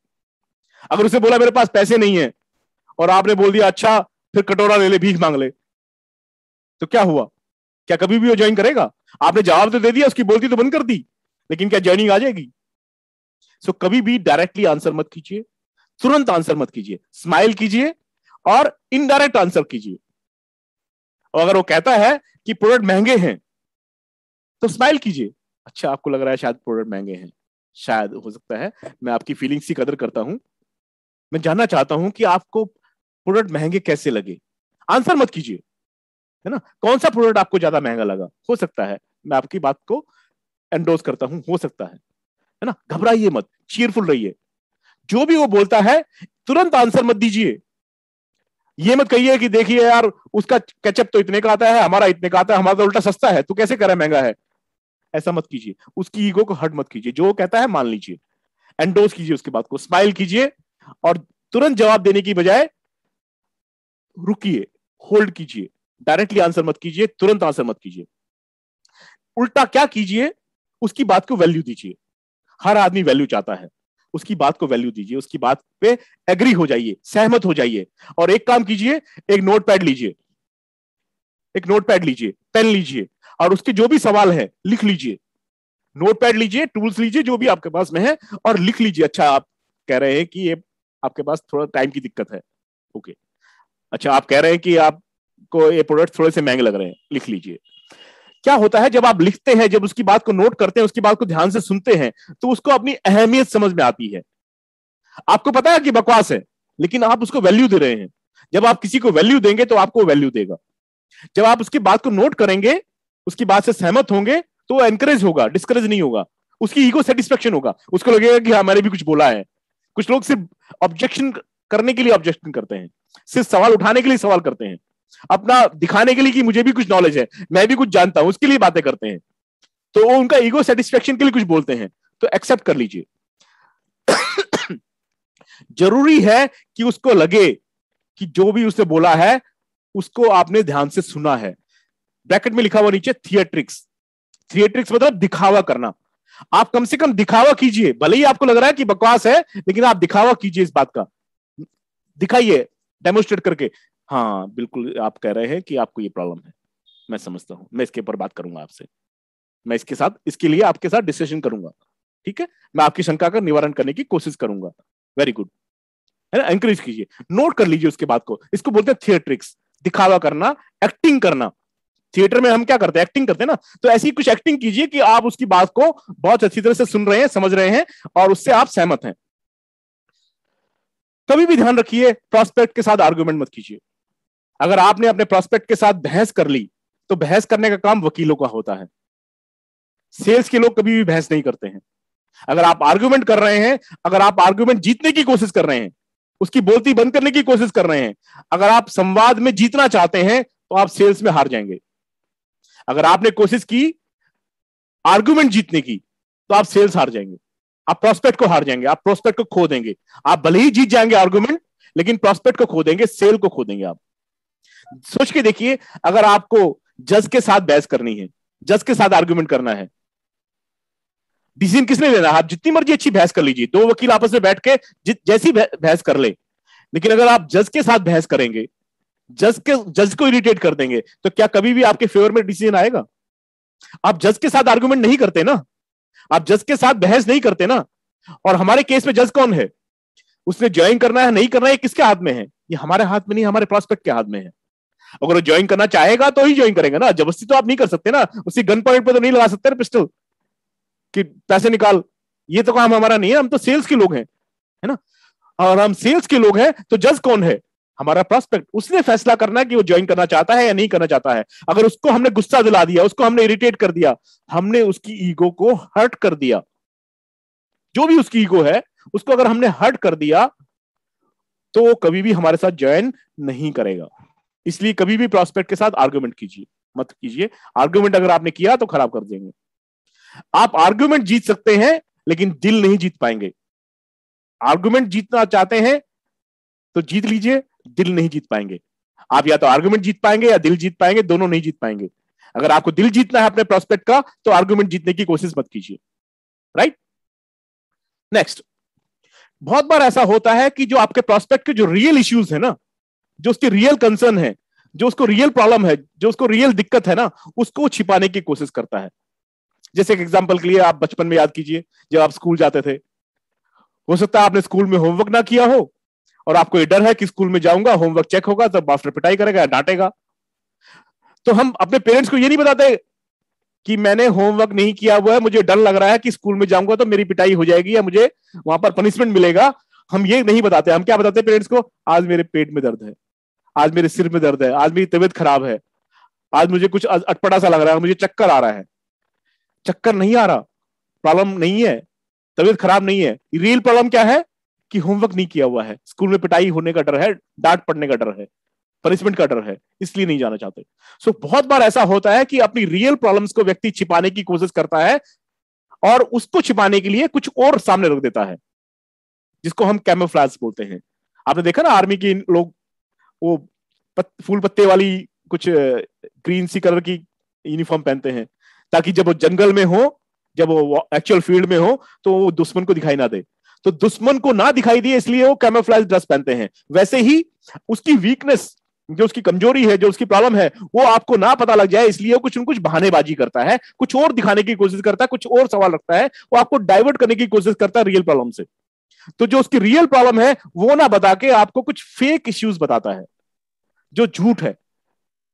अगर उसे बोला, मेरे पास पैसे नहीं है और आपने बोल दिया अच्छा फिर कटोरा ले ले भीख मांग ले। तो क्या हुआ? क्या कभी भी वो ज्वाइन करेगा? आपने जवाब तो दे दिया उसकी बोलती तो बंद कर दी लेकिन क्या ज्वाइनिंग आ जाएगी? सो so, कभी भी डायरेक्टली आंसर मत कीजिए तुरंत आंसर मत कीजिए स्माइल कीजिए और इनडायरेक्ट आंसर कीजिए। और अगर वो कहता है कि प्रोडक्ट महँगे हैं तो स्माइल कीजिए। अच्छा आपको लग रहा है शायद प्रोडक्ट महँगे हैं। शायद हो सकता है मैं आपकी फीलिंग्स की कदर करता हूँ। मैं जानना चाहता हूँ कि आपको प्रोडक्ट महँगे कैसे लगे? आंसर मत कीजिए। है ना? कौन सा प्रोडक्ट आपको ज़्यादा महँगा लगा? हो सकता है। मैं आपकी बात को एंडोज करता हूँ। हो सकता है। है ना? घबराइए मत। चीयरफुल रहिए। जो भी वो बोलता है, तुरंत आंसर मत दीजिए। ये मत कहिए कि देखिए यार, उसका कैचअप तो इतने का आता है, हमारा इतने का आता है, हमारा तो उल्टा सस्ता है, तू कैसे है महँगा है? ऐसा मत कीजिए। उसकी ईगो को हट मत कीजिए। जो कहता है, मान लीजिए। एंडोज कीजिए उसकी बात को। स्माइल कीजिए और तुरंत जवाब देने की बजाय रुकिए होल्ड कीजिए डायरेक्टली आंसर मत कीजिए, तुरंत आंसर मत कीजिए। उल्टा क्या कीजिए? उसकी बात को वैल्यू दीजिए। हर आदमी वैल्यू चाहता है। उसकी बात को वैल्यू दीजिए। उसकी बात पे एग्री हो जाइए, सहमत हो जाइए। और एक काम कीजिए, एक नोट पैड लीजिए। एक नोट पैड लीजिए पेन लीजिए। और उसके जो भी सवाल है, लिख लीजिए। नोट पैड लीजिए टूल्स लीजिए, जो भी आपके पास में है, और लिख लीजिए। अच्छा आप कह रहे हैं कि ये आपके पास थोड़ा टाइम की दिक्कत है। ओके अच्छा आप कह रहे हैं कि आपको ये प्रोडक्ट थोड़े से महँगे लग रहे हैं, लिख लीजिए। क्या होता है, जब आप लिखते हैं, जब उसकी बात को नोट करते हैं, उसकी बात को ध्यान से सुनते हैं तो उसको अपनी अहमियत समझ में आती है। आपको पता है कि बकवास है, लेकिन आप उसको वैल्यू दे रहे हैं। जब आप किसी को वैल्यू देंगे तो आपको वैल्यू देगा। जब आप उसकी बात को नोट करेंगे, उसकी बात से सहमत होंगे तो वो एनकरेज होगा डिस्करेज नहीं होगा। उसकी ईगो सेटिस्फेक्शन होगा। उसको लगेगा कि हाँ मैंने भी कुछ बोला है। कुछ लोग सिर्फ़ ऑब्जेक्शन करने के लिए ऑब्जेक्शन करते हैं। सिर्फ़ सवाल उठाने के लिए सवाल करते हैं। अपना दिखाने के लिए कि मुझे भी कुछ नॉलेज है, मैं भी कुछ जानता हूँ, उसके लिए बातें करते हैं। तो वो उनका ईगो सेटिस्फेक्शन के लिए कुछ बोलते हैं। तो एक्सेप्ट कर लीजिए। *coughs* ज़रूरी है कि उसको लगे कि जो भी उसने बोला है, उसको आपने ध्यान से सुना है। ब्रैकेट में लिखा हुआ नीचे थिएट्रिक्स थिएट्रिक्स मतलब दिखावा करना। आप कम से कम दिखावा कीजिए। भले ही आपको लग रहा है कि बकवास है, लेकिन आप दिखावा कीजिए इस बात का। दिखाइए डेमोस्ट्रेट करके। हाँ बिल्कुल आप कह रहे हैं कि आपको ये प्रॉब्लम है। मैं समझता हूँ। मैं इसके ऊपर बात करूँगा आपसे। मैं इसके साथ, इसके लिए आपके साथ डिस्कशन करूँगा। ठीक है? मैं आपकी शंका का निवारण करने की कोशिश करूँगा। वेरी गुड है ना? एंकरेज कीजिए। नोट कर लीजिए उसके बात को। इसको बोलते हैं थिएट्रिक्स दिखावा करना एक्टिंग करना। थिएटर में हम क्या करते हैं? एक्टिंग करते हैं ना? तो ऐसी कुछ एक्टिंग कीजिए कि आप उसकी बात को बहुत अच्छी तरह से सुन रहे हैं, समझ रहे हैं और उससे आप सहमत हैं। कभी भी ध्यान रखिए प्रोस्पेक्ट के साथ आर्ग्यूमेंट मत कीजिए। अगर आपने अपने प्रोस्पेक्ट के साथ बहस कर ली तो बहस करने का काम वकीलों का होता है। सेल्स के लोग कभी भी बहस नहीं करते हैं। अगर आप आर्ग्यूमेंट कर रहे हैं, अगर आप आर्ग्यूमेंट जीतने की कोशिश कर रहे हैं, उसकी बोलती बंद करने की कोशिश कर रहे हैं, अगर आप संवाद में जीतना चाहते हैं तो आप सेल्स में हार जाएँगे। अगर आपने कोशिश की आर्ग्यूमेंट जीतने की तो आप सेल्स हार जाएँगे। आप प्रोस्पेक्ट को हार जाएँगे, आप प्रोस्पेक्ट को खो देंगे। आप भले ही जीत जाएँगे आर्ग्यूमेंट लेकिन प्रोस्पेक्ट को खो देंगे सेल को खो देंगे आप। सोच के देखिए, अगर आपको जज के साथ बहस करनी है जज के साथ आर्ग्यूमेंट करना है डिसीज़न किसने लेना है? आप जितनी मर्ज़ी अच्छी बहस कर लीजिए, दो वकील आपस में बैठ के जैसी बहस कर ले। लेकिन अगर आप जज के साथ बहस करेंगे जज के जज को इरिटेट कर देंगे तो क्या कभी भी आपके फेवर में डिसीज़न आएगा? आप जज के साथ आर्गुमेंट नहीं करते ना? आप जज के साथ बहस नहीं करते ना। और हमारे केस में जज कौन है? उसने ज्वाइन करना है, नहीं करना है किसके हाथ में है? ये हमारे हाथ में नहीं, हमारे प्रोस्पेक्ट के हाथ में है। अगर वो ज्वाइन करना चाहेगा तो ही ज्वाइन करेगा ना। ज़बरदस्ती तो आप नहीं कर सकते ना। उसी गन पॉइंट पे तो नहीं लगा सकते ना पिस्टल कि पैसे निकाल। ये तो काम हमारा नहीं है, हम तो सेल्स के लोग हैं, है ना? और हम सेल्स के लोग हैं तो जज कौन है? हमारा प्रोस्पेक्ट उसने फैसला करना है कि वो ज्वाइन करना चाहता है या नहीं करना चाहता है। अगर उसको हमने गुस्सा दिला दिया, उसको हमने इरिटेट कर दिया, हमने उसकी ईगो को हर्ट कर दिया। जो भी उसकी ईगो है, उसको अगर हमने हर्ट कर दिया तो वो कभी भी हमारे साथ ज्वाइन नहीं करेगा। इसलिए कभी भी प्रोस्पेक्ट के साथ आर्ग्यूमेंट कीजिए, मत कीजिए। आर्ग्यूमेंट अगर आपने किया तो खराब कर देंगे। आप आर्ग्यूमेंट जीत सकते हैं, लेकिन दिल नहीं जीत पाएँगे। आर्ग्यूमेंट जीतना चाहते हैं तो जीत लीजिए। दिल नहीं जीत पाएँगे। आप या तो आर्ग्यूमेंट जीत पाएँगे या दिल जीत पाएँगे, दोनों नहीं जीत पाएँगे। अगर आपको दिल जीतना है अपने प्रोस्पेक्ट का तो आर्ग्यूमेंट जीतने की कोशिश मत कीजिए। राइट नेक्स्ट बहुत बार ऐसा होता है कि जो आपके प्रोस्पेक्ट के जो रियल इश्यूज़ है ना, जो उसकी रियल कंसर्न है, जो उसको रियल प्रॉब्लम है, जो उसको रियल दिक्कत है ना, उसको छिपाने की कोशिश करता है। जैसे एक एग्ज़ाम्पल के लिए आप बचपन में याद कीजिए, जब आप स्कूल जाते थे। हो सकता है आपने स्कूल में होमवर्क ना किया हो और आपको ये डर है कि स्कूल में जाऊँगा होमवर्क चेक होगा तो मास्टर पिटाई करेगा, डांटेगा। तो हम अपने पेरेंट्स को ये नहीं बताते कि मैंने होमवर्क नहीं किया हुआ है, मुझे डर लग रहा है कि स्कूल में जाऊँगा तो मेरी पिटाई हो जाएगी या मुझे वहाँ पर पनिशमेंट मिलेगा। हम ये नहीं बताते, हम क्या बताते पेरेंट्स को? आज मेरे पेट में दर्द है, आज मेरे सिर में दर्द है, आज मेरी तबीयत खराब है, आज मुझे कुछ अटपटा सा लग रहा है, मुझे चक्कर आ रहा है। चक्कर नहीं आ रहा प्रॉब्लम नहीं है, तबीयत खराब नहीं है। रियल प्रॉब्लम क्या है? कि होमवर्क नहीं किया हुआ है। स्कूल में पिटाई होने का डर है डांट पड़ने का डर है पनिशमेंट का डर है इसलिए नहीं जाना चाहते। सो so, बहुत बार ऐसा होता है कि अपनी रियल प्रॉब्लम्स को व्यक्ति छिपाने की कोशिश करता है और उसको छिपाने के लिए कुछ और सामने रख देता है जिसको हम कैमोफ्लाज बोलते हैं। आपने देखा ना आर्मी के लोग वो पत, फूल पत्ते वाली कुछ ग्रीन सी कलर की यूनिफॉर्म पहनते हैं ताकि जब वो जंगल में हो जब वो एक्चुअल फ़ील्ड में हो तो वो दुश्मन को दिखाई ना दे। तो दुश्मन को ना दिखाई दिए, इसलिए वो कैमोफ्लाइज ड्रेस पहनते हैं। वैसे ही उसकी वीकनेस जो उसकी कमज़ोरी है, जो उसकी प्रॉब्लम है, वो आपको ना पता लग जाए, इसलिए वो कुछ न कुछ बहानेबाजी करता है, कुछ और दिखाने की कोशिश करता है, कुछ और सवाल रखता है, वो आपको डाइवर्ट करने की कोशिश करता है रियल प्रॉब्लम से। तो जो उसकी रियल प्रॉब्लम है, वो ना बता के आपको कुछ फेक इश्यूज़ बताता है, जो झूठ है,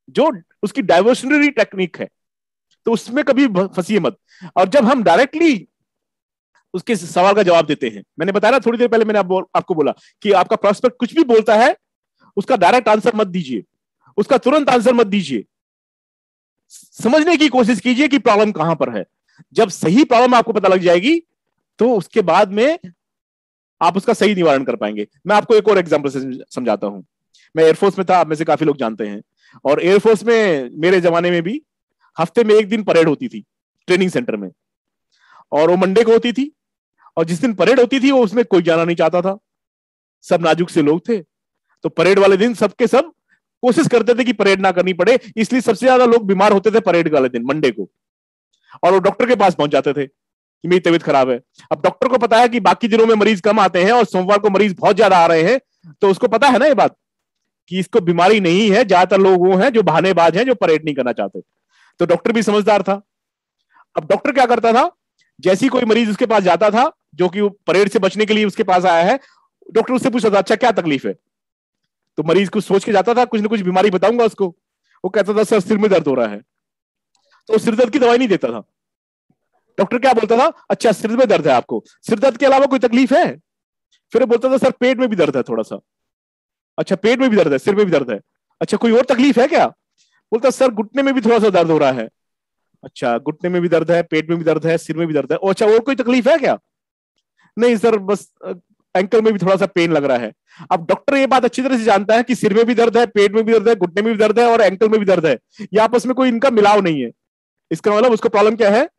जो उसकी डाइवर्शनरी टेक्निक है। तो उसमें कभी फंसी मत। और जब हम डायरेक्टली उसके सवाल का जवाब देते हैं। मैंने बताया ना थोड़ी देर पहले मैंने आप, आपको बोला कि आपका प्रोस्पेक्ट कुछ भी बोलता है उसका डायरेक्ट आंसर मत दीजिए। उसका तुरंत आंसर मत दीजिए। समझने की कोशिश कीजिए कि प्रॉब्लम कहाँ पर है। जब सही प्रॉब्लम आपको पता लग जाएगी तो उसके बाद में आप उसका सही निवारण कर पाएँगे। मैं आपको एक और एग्ज़ाम्पल से समझाता हूँ। मैं एयरफोर्स में था आप में से काफ़ी लोग जानते हैं। और एयरफोर्स में मेरे जमाने में भी हफ़्ते में एक दिन परेड होती थी ट्रेनिंग सेंटर में। और वो मंडे को होती थी और जिस दिन परेड होती थी, वो उसमें कोई जाना नहीं चाहता था। सब नाजुक से लोग थे। तो परेड वाले दिन सबके सब कोशिश करते थे कि परेड ना करनी पड़े, इसलिए सबसे ज़्यादा लोग बीमार होते थे परेड वाले दिन, मंडे को। और वो डॉक्टर के पास पहुँच जाते थे कि मेरी तबीयत खराब है। अब डॉक्टर को पता है कि बाकी दिनों में मरीज़ कम आते हैं और सोमवार को मरीज़ बहुत ज़्यादा आ रहे हैं तो उसको पता है ना ये बात कि इसको बीमारी नहीं है, ज़्यादातर लोग वो हैं जो बहानेबाज हैं, जो परेड नहीं करना चाहते। तो डॉक्टर भी समझदार था। अब डॉक्टर क्या करता था? जैसी कोई मरीज़ उसके पास जाता था जो कि परेड से बचने के लिए उसके पास आया है। डॉक्टर उससे पूछता था अच्छा क्या तकलीफ़ है? तो मरीज़ कुछ सोच के जाता था, कुछ ना कुछ बीमारी बताऊँगा उसको। वो कहता था, सर, सिर में दर्द हो रहा है। तो सिर दर्द की दवाई नहीं देता था। डॉक्टर क्या बोलता था? अच्छा सिर में दर्द है आपको। सिर दर्द के अलावा कोई तकलीफ़ है? फिर बोलता था, सर, पेट में भी दर्द है थोड़ा सा। अच्छा पेट में भी दर्द है, सिर में भी दर्द है। अच्छा कोई और तकलीफ़ है क्या? बोलता, सर, घुटने में भी थोड़ा सा दर्द हो रहा है। अच्छा घुटने में भी दर्द है, पेट में भी दर्द है, सिर में भी दर्द है। और अच्छा और कोई तकलीफ़ है क्या? नहीं, सर, बस एंकल में भी थोड़ा सा पेन लग रहा है। अब डॉक्टर ये बात अच्छी तरह से जानता है कि सिर में भी दर्द है, पेट में भी दर्द है, घुटने में भी दर्द है और एंकल में भी दर्द है। ये आपस में कोई इनका मिलाव नहीं है। इसका मतलब उसको प्रॉब्लम क्या है?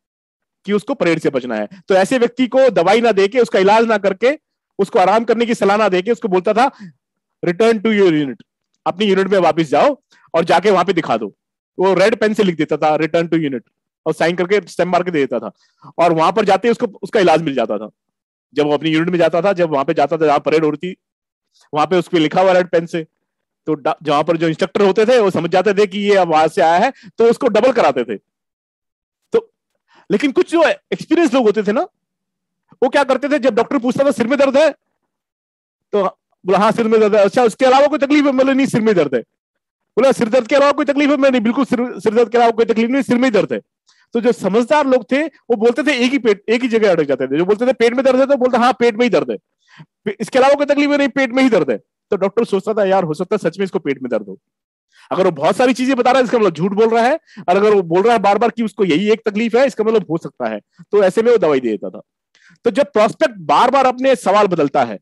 कि उसको परेड से बचना है। तो ऐसे व्यक्ति को दवाई ना देके, उसका इलाज ना करके, उसको आराम करने की सलाह ना देके, उसको बोलता था रिटर्न टू योर यूनिट अपनी यूनिट में वापस जाओ और जाके वहाँ पे दिखा दो। वो रेड पेन से लिख देता था रिटर्न टू यूनिट और साइन करके स्टेम मार के दे देता था। और वहाँ पर जाते उसको, उसका इलाज मिल जाता था। जब वो अपनी यूनिट में जाता था, जब वहाँ पे जाता था, जहाँ परेड हो थी, वहाँ पे उसको लिखा हुआ रेड पेन से। तो जहाँ पर जो इंस्ट्रक्टर होते थे, वो समझ जाते थे कि ये वहाँ से आया है तो उसको डबल कराते थे। तो लेकिन कुछ जो एक्सपीरियंस लोग होते थे ना, वो क्या करते थे, जब डॉक्टर पूछता था, सिर में दर्द है? तो बोला हाँ सिर में दर्द है। अच्छा उसके अलावा कोई तकलीफ़ है मतलब नहीं, सिर में दर्द है। बोला, सिर दर्द के अलावा कोई तकलीफ़ है? मैं नहीं, बिल्कुल सिर सिर दर्द के अलावा कोई तकलीफ़ नहीं, सिर में दर्द है। तो जो समझदार लोग थे, वो बोलते थे एक ही पेट, एक ही जगह अटक जाते थे। जो बोलते थे पेट में दर्द है तो बोलते हाँ पेट में ही दर्द है। इसके अलावा कोई तकलीफ़ नहीं, पेट में ही दर्द है। तो डॉक्टर सोचता था, यार, हो सकता है सच में इसको पेट में दर्द हो। अगर वो बहुत सारी चीज़ें बता रहा है, इसका मतलब झूठ बोल रहा है, और अगर वो बोल रहा है बार बार कि उसको यही एक तकलीफ़ है, इसका मतलब हो सकता है। तो ऐसे में वो दवाई दे देता था। तो जब प्रोस्पेक्ट बार बार अपने सवाल बदलता है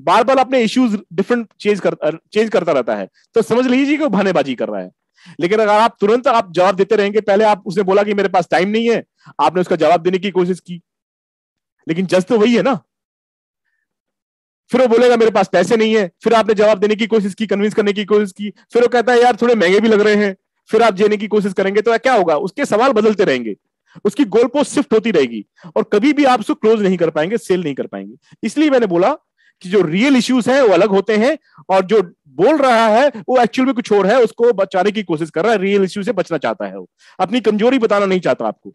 बार बार अपने इश्यूज़ डिफरेंट चेंज कर चेंज करता रहता है तो समझ लीजिए कि वो भानेबाजी कर रहा है। लेकिन अगर आप तुरंत आप जवाब देते रहेंगे, पहले आप, उसने बोला कि मेरे पास टाइम नहीं है, आपने उसका जवाब देने की कोशिश की। लेकिन जज तो वही है ना। फिर वो बोलेगा, मेरे पास पैसे नहीं है। फिर आपने जवाब देने की कोशिश की कन्विंस करने की कोशिश की। फिर वो कहता है, यार, थोड़े महँगे भी लग रहे हैं। फिर आप देने की कोशिश करेंगे तो क्या होगा? उसके सवाल बदलते रहेंगे। उसकी गोल पोस्ट शिफ्ट होती रहेगी। और कभी भी आप उसको क्लोज नहीं कर पाएँगे सेल नहीं कर पाएँगे। इसलिए मैंने बोला कि जो रियल इश्यूज़ हैं, वो अलग होते हैं और जो बोल रहा है, वो एक्चुअल में कुछ और है, उसको बचाने की कोशिश कर रहा है रियल इश्यू से बचना चाहता है वो। अपनी कमज़ोरी बताना नहीं चाहता आपको।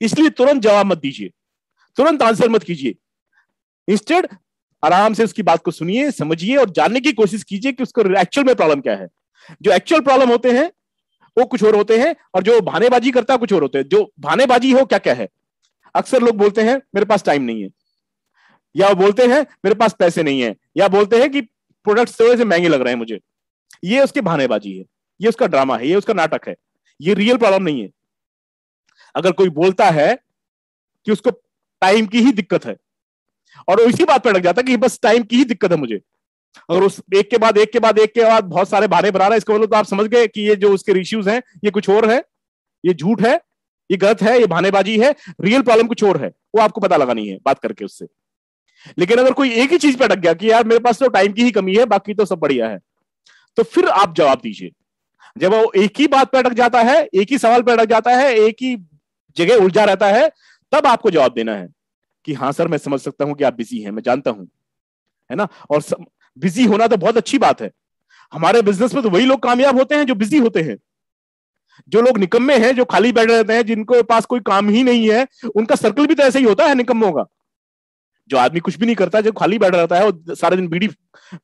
इसलिए तुरंत जवाब मत दीजिए। तुरंत आंसर मत कीजिए। इंस्टेड आराम से उसकी बात को सुनिए, समझिए और जानने की कोशिश कीजिए कि उसको एक्चुअल में प्रॉब्लम क्या है। जो एक्चुअल प्रॉब्लम होते हैं, वो कुछ और होते हैं और जो भानेबाजी करता है, कुछ और होते हैं। जो भानेबाजी हो क्या क्या है? अक्सर लोग बोलते हैं, मेरे पास टाइम नहीं है। या बोलते हैं, मेरे पास पैसे नहीं है। या बोलते हैं कि प्रोडक्ट्स थोड़े से महँगे लग रहे हैं मुझे। ये उसकी भानेबाजी है। ये उसका ड्रामा है। ये उसका नाटक है। ये रियल प्रॉब्लम नहीं है। अगर कोई बोलता है कि उसको टाइम की ही दिक्कत है, और इसी बात पर लग जाता है कि बस टाइम की ही दिक्कत है मुझे। अगर उस एक के बाद, एक के बाद, एक के बाद बहुत सारे बहाने बना रहा है। इसका मतलब तो आप समझ गए कि ये जो उसके इश्यूज़ हैं, ये कुछ और है। ये झूठ है, ये गलत है, ये बहानेबाजी है। रियल प्रॉब्लम कुछ और है। वो आपको पता लगानी है बात करके उससे। लेकिन अगर कोई एक ही चीज़ पे अटक गया कि यार मेरे पास तो टाइम की ही कमी है, बाकी तो सब बढ़िया है तो फिर आप जवाब दीजिए। जब वो एक ही बात पे अटक जाता है, एक ही सवाल पे अटक जाता है, एक ही जगह उलझा रहता है, तब आपको जवाब देना है कि हाँ सर, मैं समझ सकता हूँ कि आप बिज़ी हैं, मैं जानता हूँ, है ना? और सम... बिज़ी होना तो बहुत अच्छी बात है। हमारे बिज़नेस में तो वही लोग कामयाब होते हैं जो बिज़ी होते हैं। जो लोग निकम्मे हैं, जो खाली बैठे रहते हैं, जिनको पास कोई काम ही नहीं है, उनका सर्कल भी तो ऐसे ही होता है निकम्मों का। जो आदमी कुछ भी नहीं करता, जब खाली बैठा रहता है वो सारे दिन बीड़ी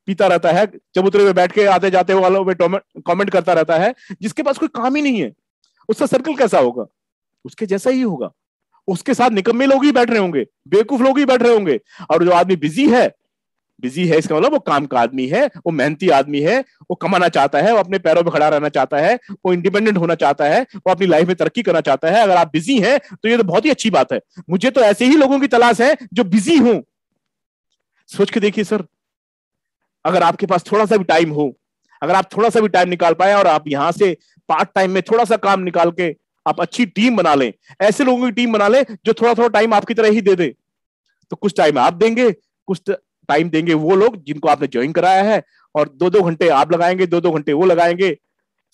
पीता रहता है चबूतरे में बैठ के आते जाते वालों में कमेंट करता रहता है, जिसके पास कोई काम ही नहीं है, उसका सर्कल कैसा होगा? उसके जैसा ही होगा। उसके साथ निकम्मे लोग ही बैठ रहे होंगे, बेवकूफ़ लोग ही बैठ रहे होंगे, और जो आदमी बिज़ी है बिज़ी है इसका मतलब वो काम का आदमी है, वो मेहनती आदमी है, वो कमाना चाहता है, वो अपने पैरों पर खड़ा रहना चाहता है, वो इंडिपेंडेंट होना चाहता है, वो अपनी लाइफ में तरक्की करना चाहता है। अगर आप बिज़ी हैं तो ये तो बहुत ही अच्छी बात है। मुझे तो ऐसे ही लोगों की तलाश है जो बिज़ी हो। सोच के देखिए सर, अगर आपके पास थोड़ा सा भी टाइम हो, अगर आप थोड़ा सा भी टाइम निकाल पाए और आप यहाँ से पार्ट टाइम में थोड़ा सा काम निकाल के आप अच्छी टीम बना लें, ऐसे लोगों की टीम बना लें जो थोड़ा थोड़ा टाइम आपकी तरह ही दे दे। तो कुछ टाइम आप देंगे, कुछ टाइम देंगे वो लोग जिनको आपने ज्वाइन कराया है और दो दो घंटे आप लगाएँगे दो दो घंटे वो लगाएँगे,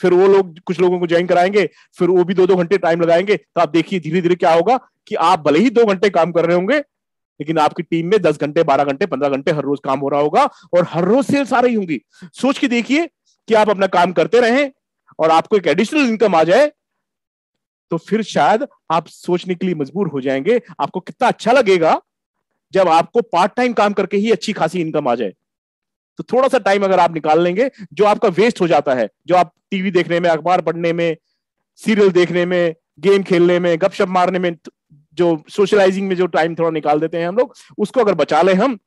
फिर वो लोग कुछ लोगों को ज्वाइन कराएँगे, फिर वो भी दो दो घंटे टाइम लगाएँगे तो आप देखिए धीरे धीरे क्या होगा कि आप भले ही दो घंटे काम कर रहे होंगे, लेकिन आपकी टीम में दस घंटे, बारह घंटे, पंद्रह घंटे हर रोज काम हो रहा होगा और हर रोज सेल्स आ रही होंगी। सोच के देखिए कि आप अपना काम करते रहें और आपको एक एडिशनल इनकम आ जाए तो फिर शायद आप सोचने के लिए मजबूर हो जाएँगे, आपको कितना अच्छा लगेगा जब आपको पार्ट टाइम काम करके ही अच्छी खासी इनकम आ जाए तो थोड़ा सा टाइम अगर आप निकाल लेंगे, जो आपका वेस्ट हो जाता है, जो आप टीवी देखने में, अखबार पढ़ने में सीरियल देखने में गेम खेलने में, गपशप मारने में जो सोशलाइजिंग में जो टाइम थोड़ा निकाल देते हैं हम लोग, उसको अगर बचा ले हम,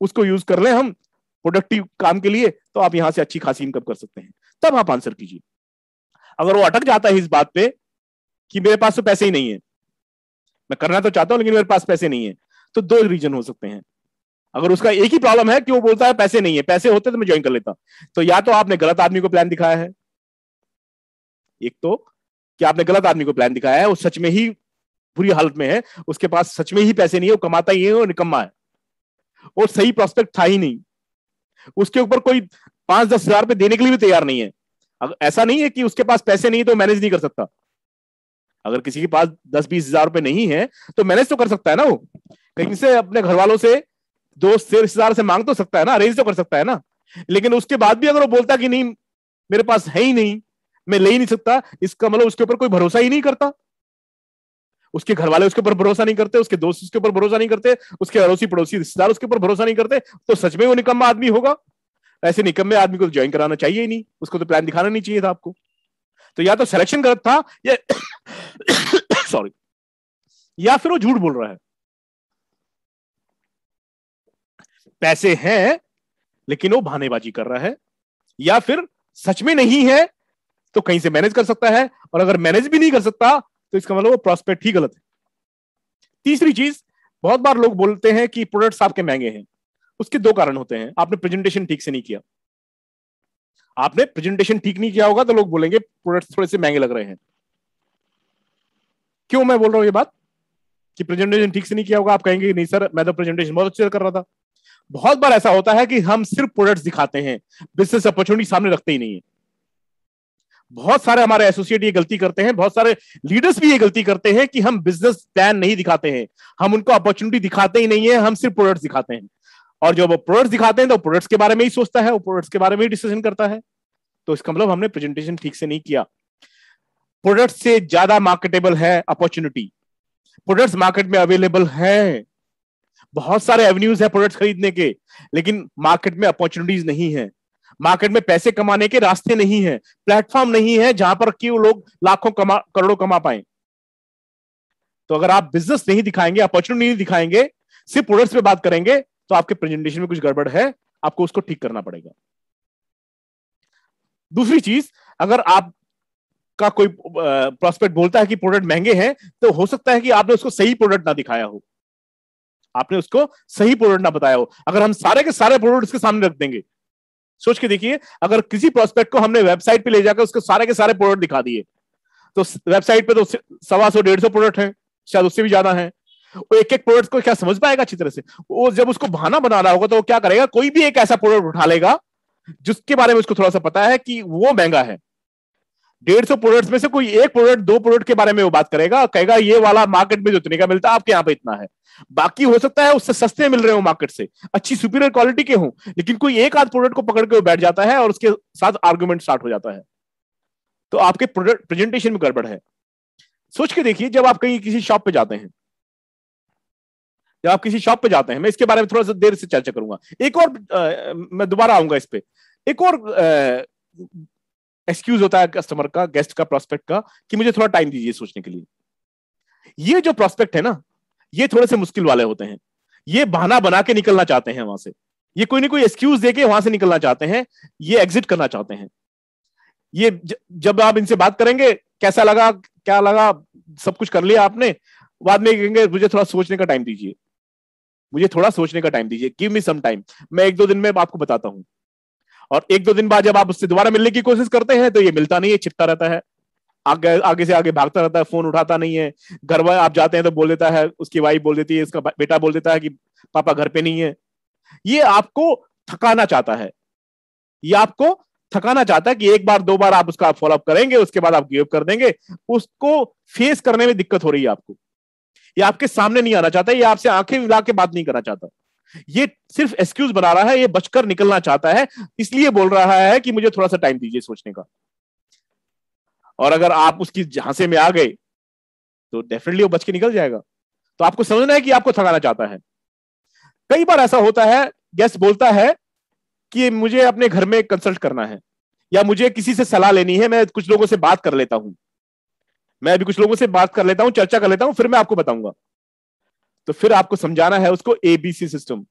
उसको यूज़ कर ले हम प्रोडक्टिव काम के लिए तो आप यहाँ से अच्छी खासी इनकम कर सकते हैं। तब आप आंसर कीजिए। अगर वो अटक जाता है इस बात पे कि मेरे पास तो पैसे ही नहीं है। मैं करना तो चाहता हूँ, लेकिन मेरे पास पैसे नहीं है। तो दो रीजन हो सकते हैं। अगर उसका एक ही प्रॉब्लम है कि वो बोलता है पैसे नहीं है, पैसे होते तो मैं ज्वाइन कर लेता। तो या तो आपने गलत आदमी को प्लान दिखाया है। एक तो कि आपने गलत आदमी को प्लान दिखाया है, वो सच में ही बुरी हालत में है, उसके पास सच में ही पैसे नहीं है, वो कमाता ही है वो निकम्मा है। और सही प्रोस्पेक्ट था ही नहीं। उसके ऊपर कोई पाँच दस हज़ार रुपए देने के लिए भी तैयार नहीं है। अगर ऐसा नहीं है कि उसके पास पैसे नहीं है तो मैनेज नहीं कर सकता। अगर किसी के पास दस बीस हज़ार रुपए नहीं है तो मैनेज तो कर सकता है ना वो। कहीं से अपने घर वालों से, दोस्त से, रिश्तेदार से मांग तो सकता है ना अरेंज तो कर सकता है ना। लेकिन उसके बाद भी अगर वो बोलता कि नहीं, मेरे पास है ही नहीं, मैं ले ही नहीं सकता, इसका मतलब उसके ऊपर कोई भरोसा ही नहीं करता। उसके घर वाले उसके ऊपर भरोसा नहीं करते, उसके दोस्त उसके ऊपर भरोसा नहीं करते, उसके अड़ोसी पड़ोसी रिश्तेदार उसके ऊपर भरोसा नहीं करते तो सच में वो निकम्मा आदमी होगा। ऐसे निकम में आदमी को ज्वाइन कराना चाहिए ही नहीं, उसको तो प्लान दिखाना नहीं चाहिए था आपको। तो या तो सिलेक्शन गलत था, या *coughs* सॉरी या फिर वो झूठ बोल रहा है। पैसे हैं, लेकिन वो भानेबाजी कर रहा है, या फिर सच में नहीं है तो कहीं से मैनेज कर सकता है, और अगर मैनेज भी नहीं कर सकता तो इसका मतलब वो प्रॉस्पेक्ट ही गलत है। तीसरी चीज़, बहुत बार लोग बोलते हैं कि प्रोडक्ट्स आपके महँगे हैं। उसके दो कारण होते हैं। आपने प्रेजेंटेशन ठीक से नहीं किया। आपने प्रेजेंटेशन ठीक नहीं किया होगा तो लोग बोलेंगे प्रोडक्ट्स थोड़े से महँगे लग रहे हैं। क्यों मैं बोल रहा हूँ ये बात? कि प्रेजेंटेशन ठीक से नहीं किया होगा, आप कहेंगे नहीं सर, मैं तो प्रेजेंटेशन बहुत अच्छे से कर रहा था। बहुत बार ऐसा होता है कि हम सिर्फ़ प्रोडक्ट्स दिखाते हैं बिज़नेस अपॉर्चुनिटी सामने रखते ही नहीं है। बहुत सारे हमारे एसोसिएट ये गलती करते हैं, बहुत सारे लीडर्स भी ये गलती करते हैं कि हम बिज़नेस प्लान नहीं दिखाते हैं। हम उनको अपॉर्चुनिटी दिखाते ही नहीं है, हम सिर्फ़ प्रोडक्ट्स दिखाते हैं। और जब वो प्रोडक्ट्स दिखाते हैं तो प्रोडक्ट्स के बारे में ही सोचता है, वो प्रोडक्ट्स के बारे में ही डिस्कशन करता है। तो इसका मतलब हमने प्रेजेंटेशन ठीक से नहीं किया। प्रोडक्ट से ज़्यादा मार्केटेबल है अपॉर्चुनिटी प्रोडक्ट्स मार्केट में अवेलेबल है। बहुत सारे एवेन्यूज है प्रोडक्ट्स खरीदने के, लेकिन मार्केट में अपॉर्चुनिटीज़ नहीं है। मार्केट में पैसे कमाने के रास्ते नहीं है। प्लेटफॉर्म नहीं है जहाँ पर कि वो लोग लाखों कमा, करोड़ों कमा पाए। तो अगर आप बिज़नेस नहीं दिखाएँगे अपॉर्चुनिटी नहीं दिखाएँगे, सिर्फ़ प्रोडक्ट्स पे बात करेंगे तो आपके प्रेजेंटेशन में कुछ गड़बड़ है। आपको उसको ठीक करना पड़ेगा। दूसरी चीज़, अगर आप का कोई प्रोस्पेक्ट बोलता है कि प्रोडक्ट महँगे हैं तो हो सकता है कि आपने उसको सही प्रोडक्ट ना दिखाया हो। आपने उसको सही प्रोडक्ट ना बताया हो। अगर हम सारे के सारे प्रोडक्ट उसके सामने रख देंगे। सोच के देखिए, अगर किसी प्रोस्पेक्ट को हमने वेबसाइट पे ले जाकर उसके सारे के सारे प्रोडक्ट दिखा दिए तो वेबसाइट पे तो सवा सौ, डेढ़ सौ प्रोडक्ट है, शायद उससे भी ज़्यादा है। वो एक एक प्रोडक्ट को क्या समझ पाएगा अच्छी तरह से? वो जब उसको बहाना बना रहा होगा तो वो क्या करेगा? कोई भी एक ऐसा प्रोडक्ट उठा लेगा, जिसके बारे में उसको थोड़ा सा पता है कि वो महँगा है। डेढ़ सौ प्रोडक्ट में से कोई एक प्रोडक्ट दो प्रोडक्ट के बारे में वो बात करेगा कहेगा ये वाला मार्केट में जो इतने का मिलता है आपके यहाँ पे इतना है। बाकी हो सकता है उससे सस्ते मिल रहे हो मार्केट से अच्छी सुपीरियर क्वालिटी के हो लेकिन कोई एक आध प्रोडक्ट को पकड़ के वो बैठ जाता है और उसके साथ आर्ग्यूमेंट स्टार्ट हो जाता है। तो आपके प्रोडक्ट प्रेजेंटेशन में गड़बड़ है। सोच के देखिए जब आप कहीं किसी शॉप पे जाते हैं जब आप किसी शॉप पे जाते हैं मैं इसके बारे में थोड़ा सा देर से चर्चा करूँगा। एक और आ, मैं दोबारा आऊँगा इस पे। एक और एक्सक्यूज होता है कस्टमर का गेस्ट का प्रोस्पेक्ट का कि मुझे थोड़ा टाइम दीजिए सोचने के लिए। ये जो प्रोस्पेक्ट है ना ये थोड़े से मुश्किल वाले होते हैं। ये बहाना बना के निकलना चाहते हैं वहाँ से। ये कोई ना कोई एक्सक्यूज देके वहाँ से निकलना चाहते हैं ये एग्जिट करना चाहते हैं। ये ज, जब आप इनसे बात करेंगे कैसा लगा क्या लगा सब कुछ कर लिया आपने बाद में कहेंगे मुझे थोड़ा सोचने का टाइम दीजिए। मुझे थोड़ा सोचने का टाइम दीजिए। गिव मी सम टाइम मैं एक दो दिन में आपको बताता हूँ। और एक दो दिन बाद जब आप उससे दोबारा मिलने की कोशिश करते हैं तो ये मिलता नहीं है, छिपता रहता है। आगे आगे से आगे भागता रहता है, फ़ोन उठाता नहीं है। घर वाले, आप जाते हैं तो बोल देता है, उसकी वाइफ बोल देती है इसका बेटा बोल देता है कि पापा घर पे नहीं है। ये आपको थकाना चाहता है। ये आपको थकाना चाहता है कि एक बार, दो बार आप उसका फॉलोअप करेंगे, उसके बाद आप गिव कर देंगे। उसको फेस करने में दिक्कत हो रही है आपको। ये आपके सामने नहीं आना चाहता, ये आपसे आँखें मिला के बात नहीं करना चाहता। ये सिर्फ़ एक्सक्यूज बना रहा है, ये बचकर निकलना चाहता है, इसलिए बोल रहा है कि मुझे थोड़ा सा टाइम दीजिए सोचने का। और अगर आप उसकी झांसे में आ गए तो डेफिनेटली वो बच के निकल जाएगा। तो आपको समझना है कि आपको थकाना चाहता है। कई बार ऐसा होता है गेस्ट बोलता है कि मुझे अपने घर में कंसल्ट करना है, या मुझे किसी से सलाह लेनी है, मैं कुछ लोगों से बात कर लेता हूँ। मैं अभी कुछ लोगों से बात कर लेता हूँ, चर्चा कर लेता हूँ, फिर मैं आपको बताऊँगा। तो फिर आपको समझाना है उसको एबीसी सिस्टम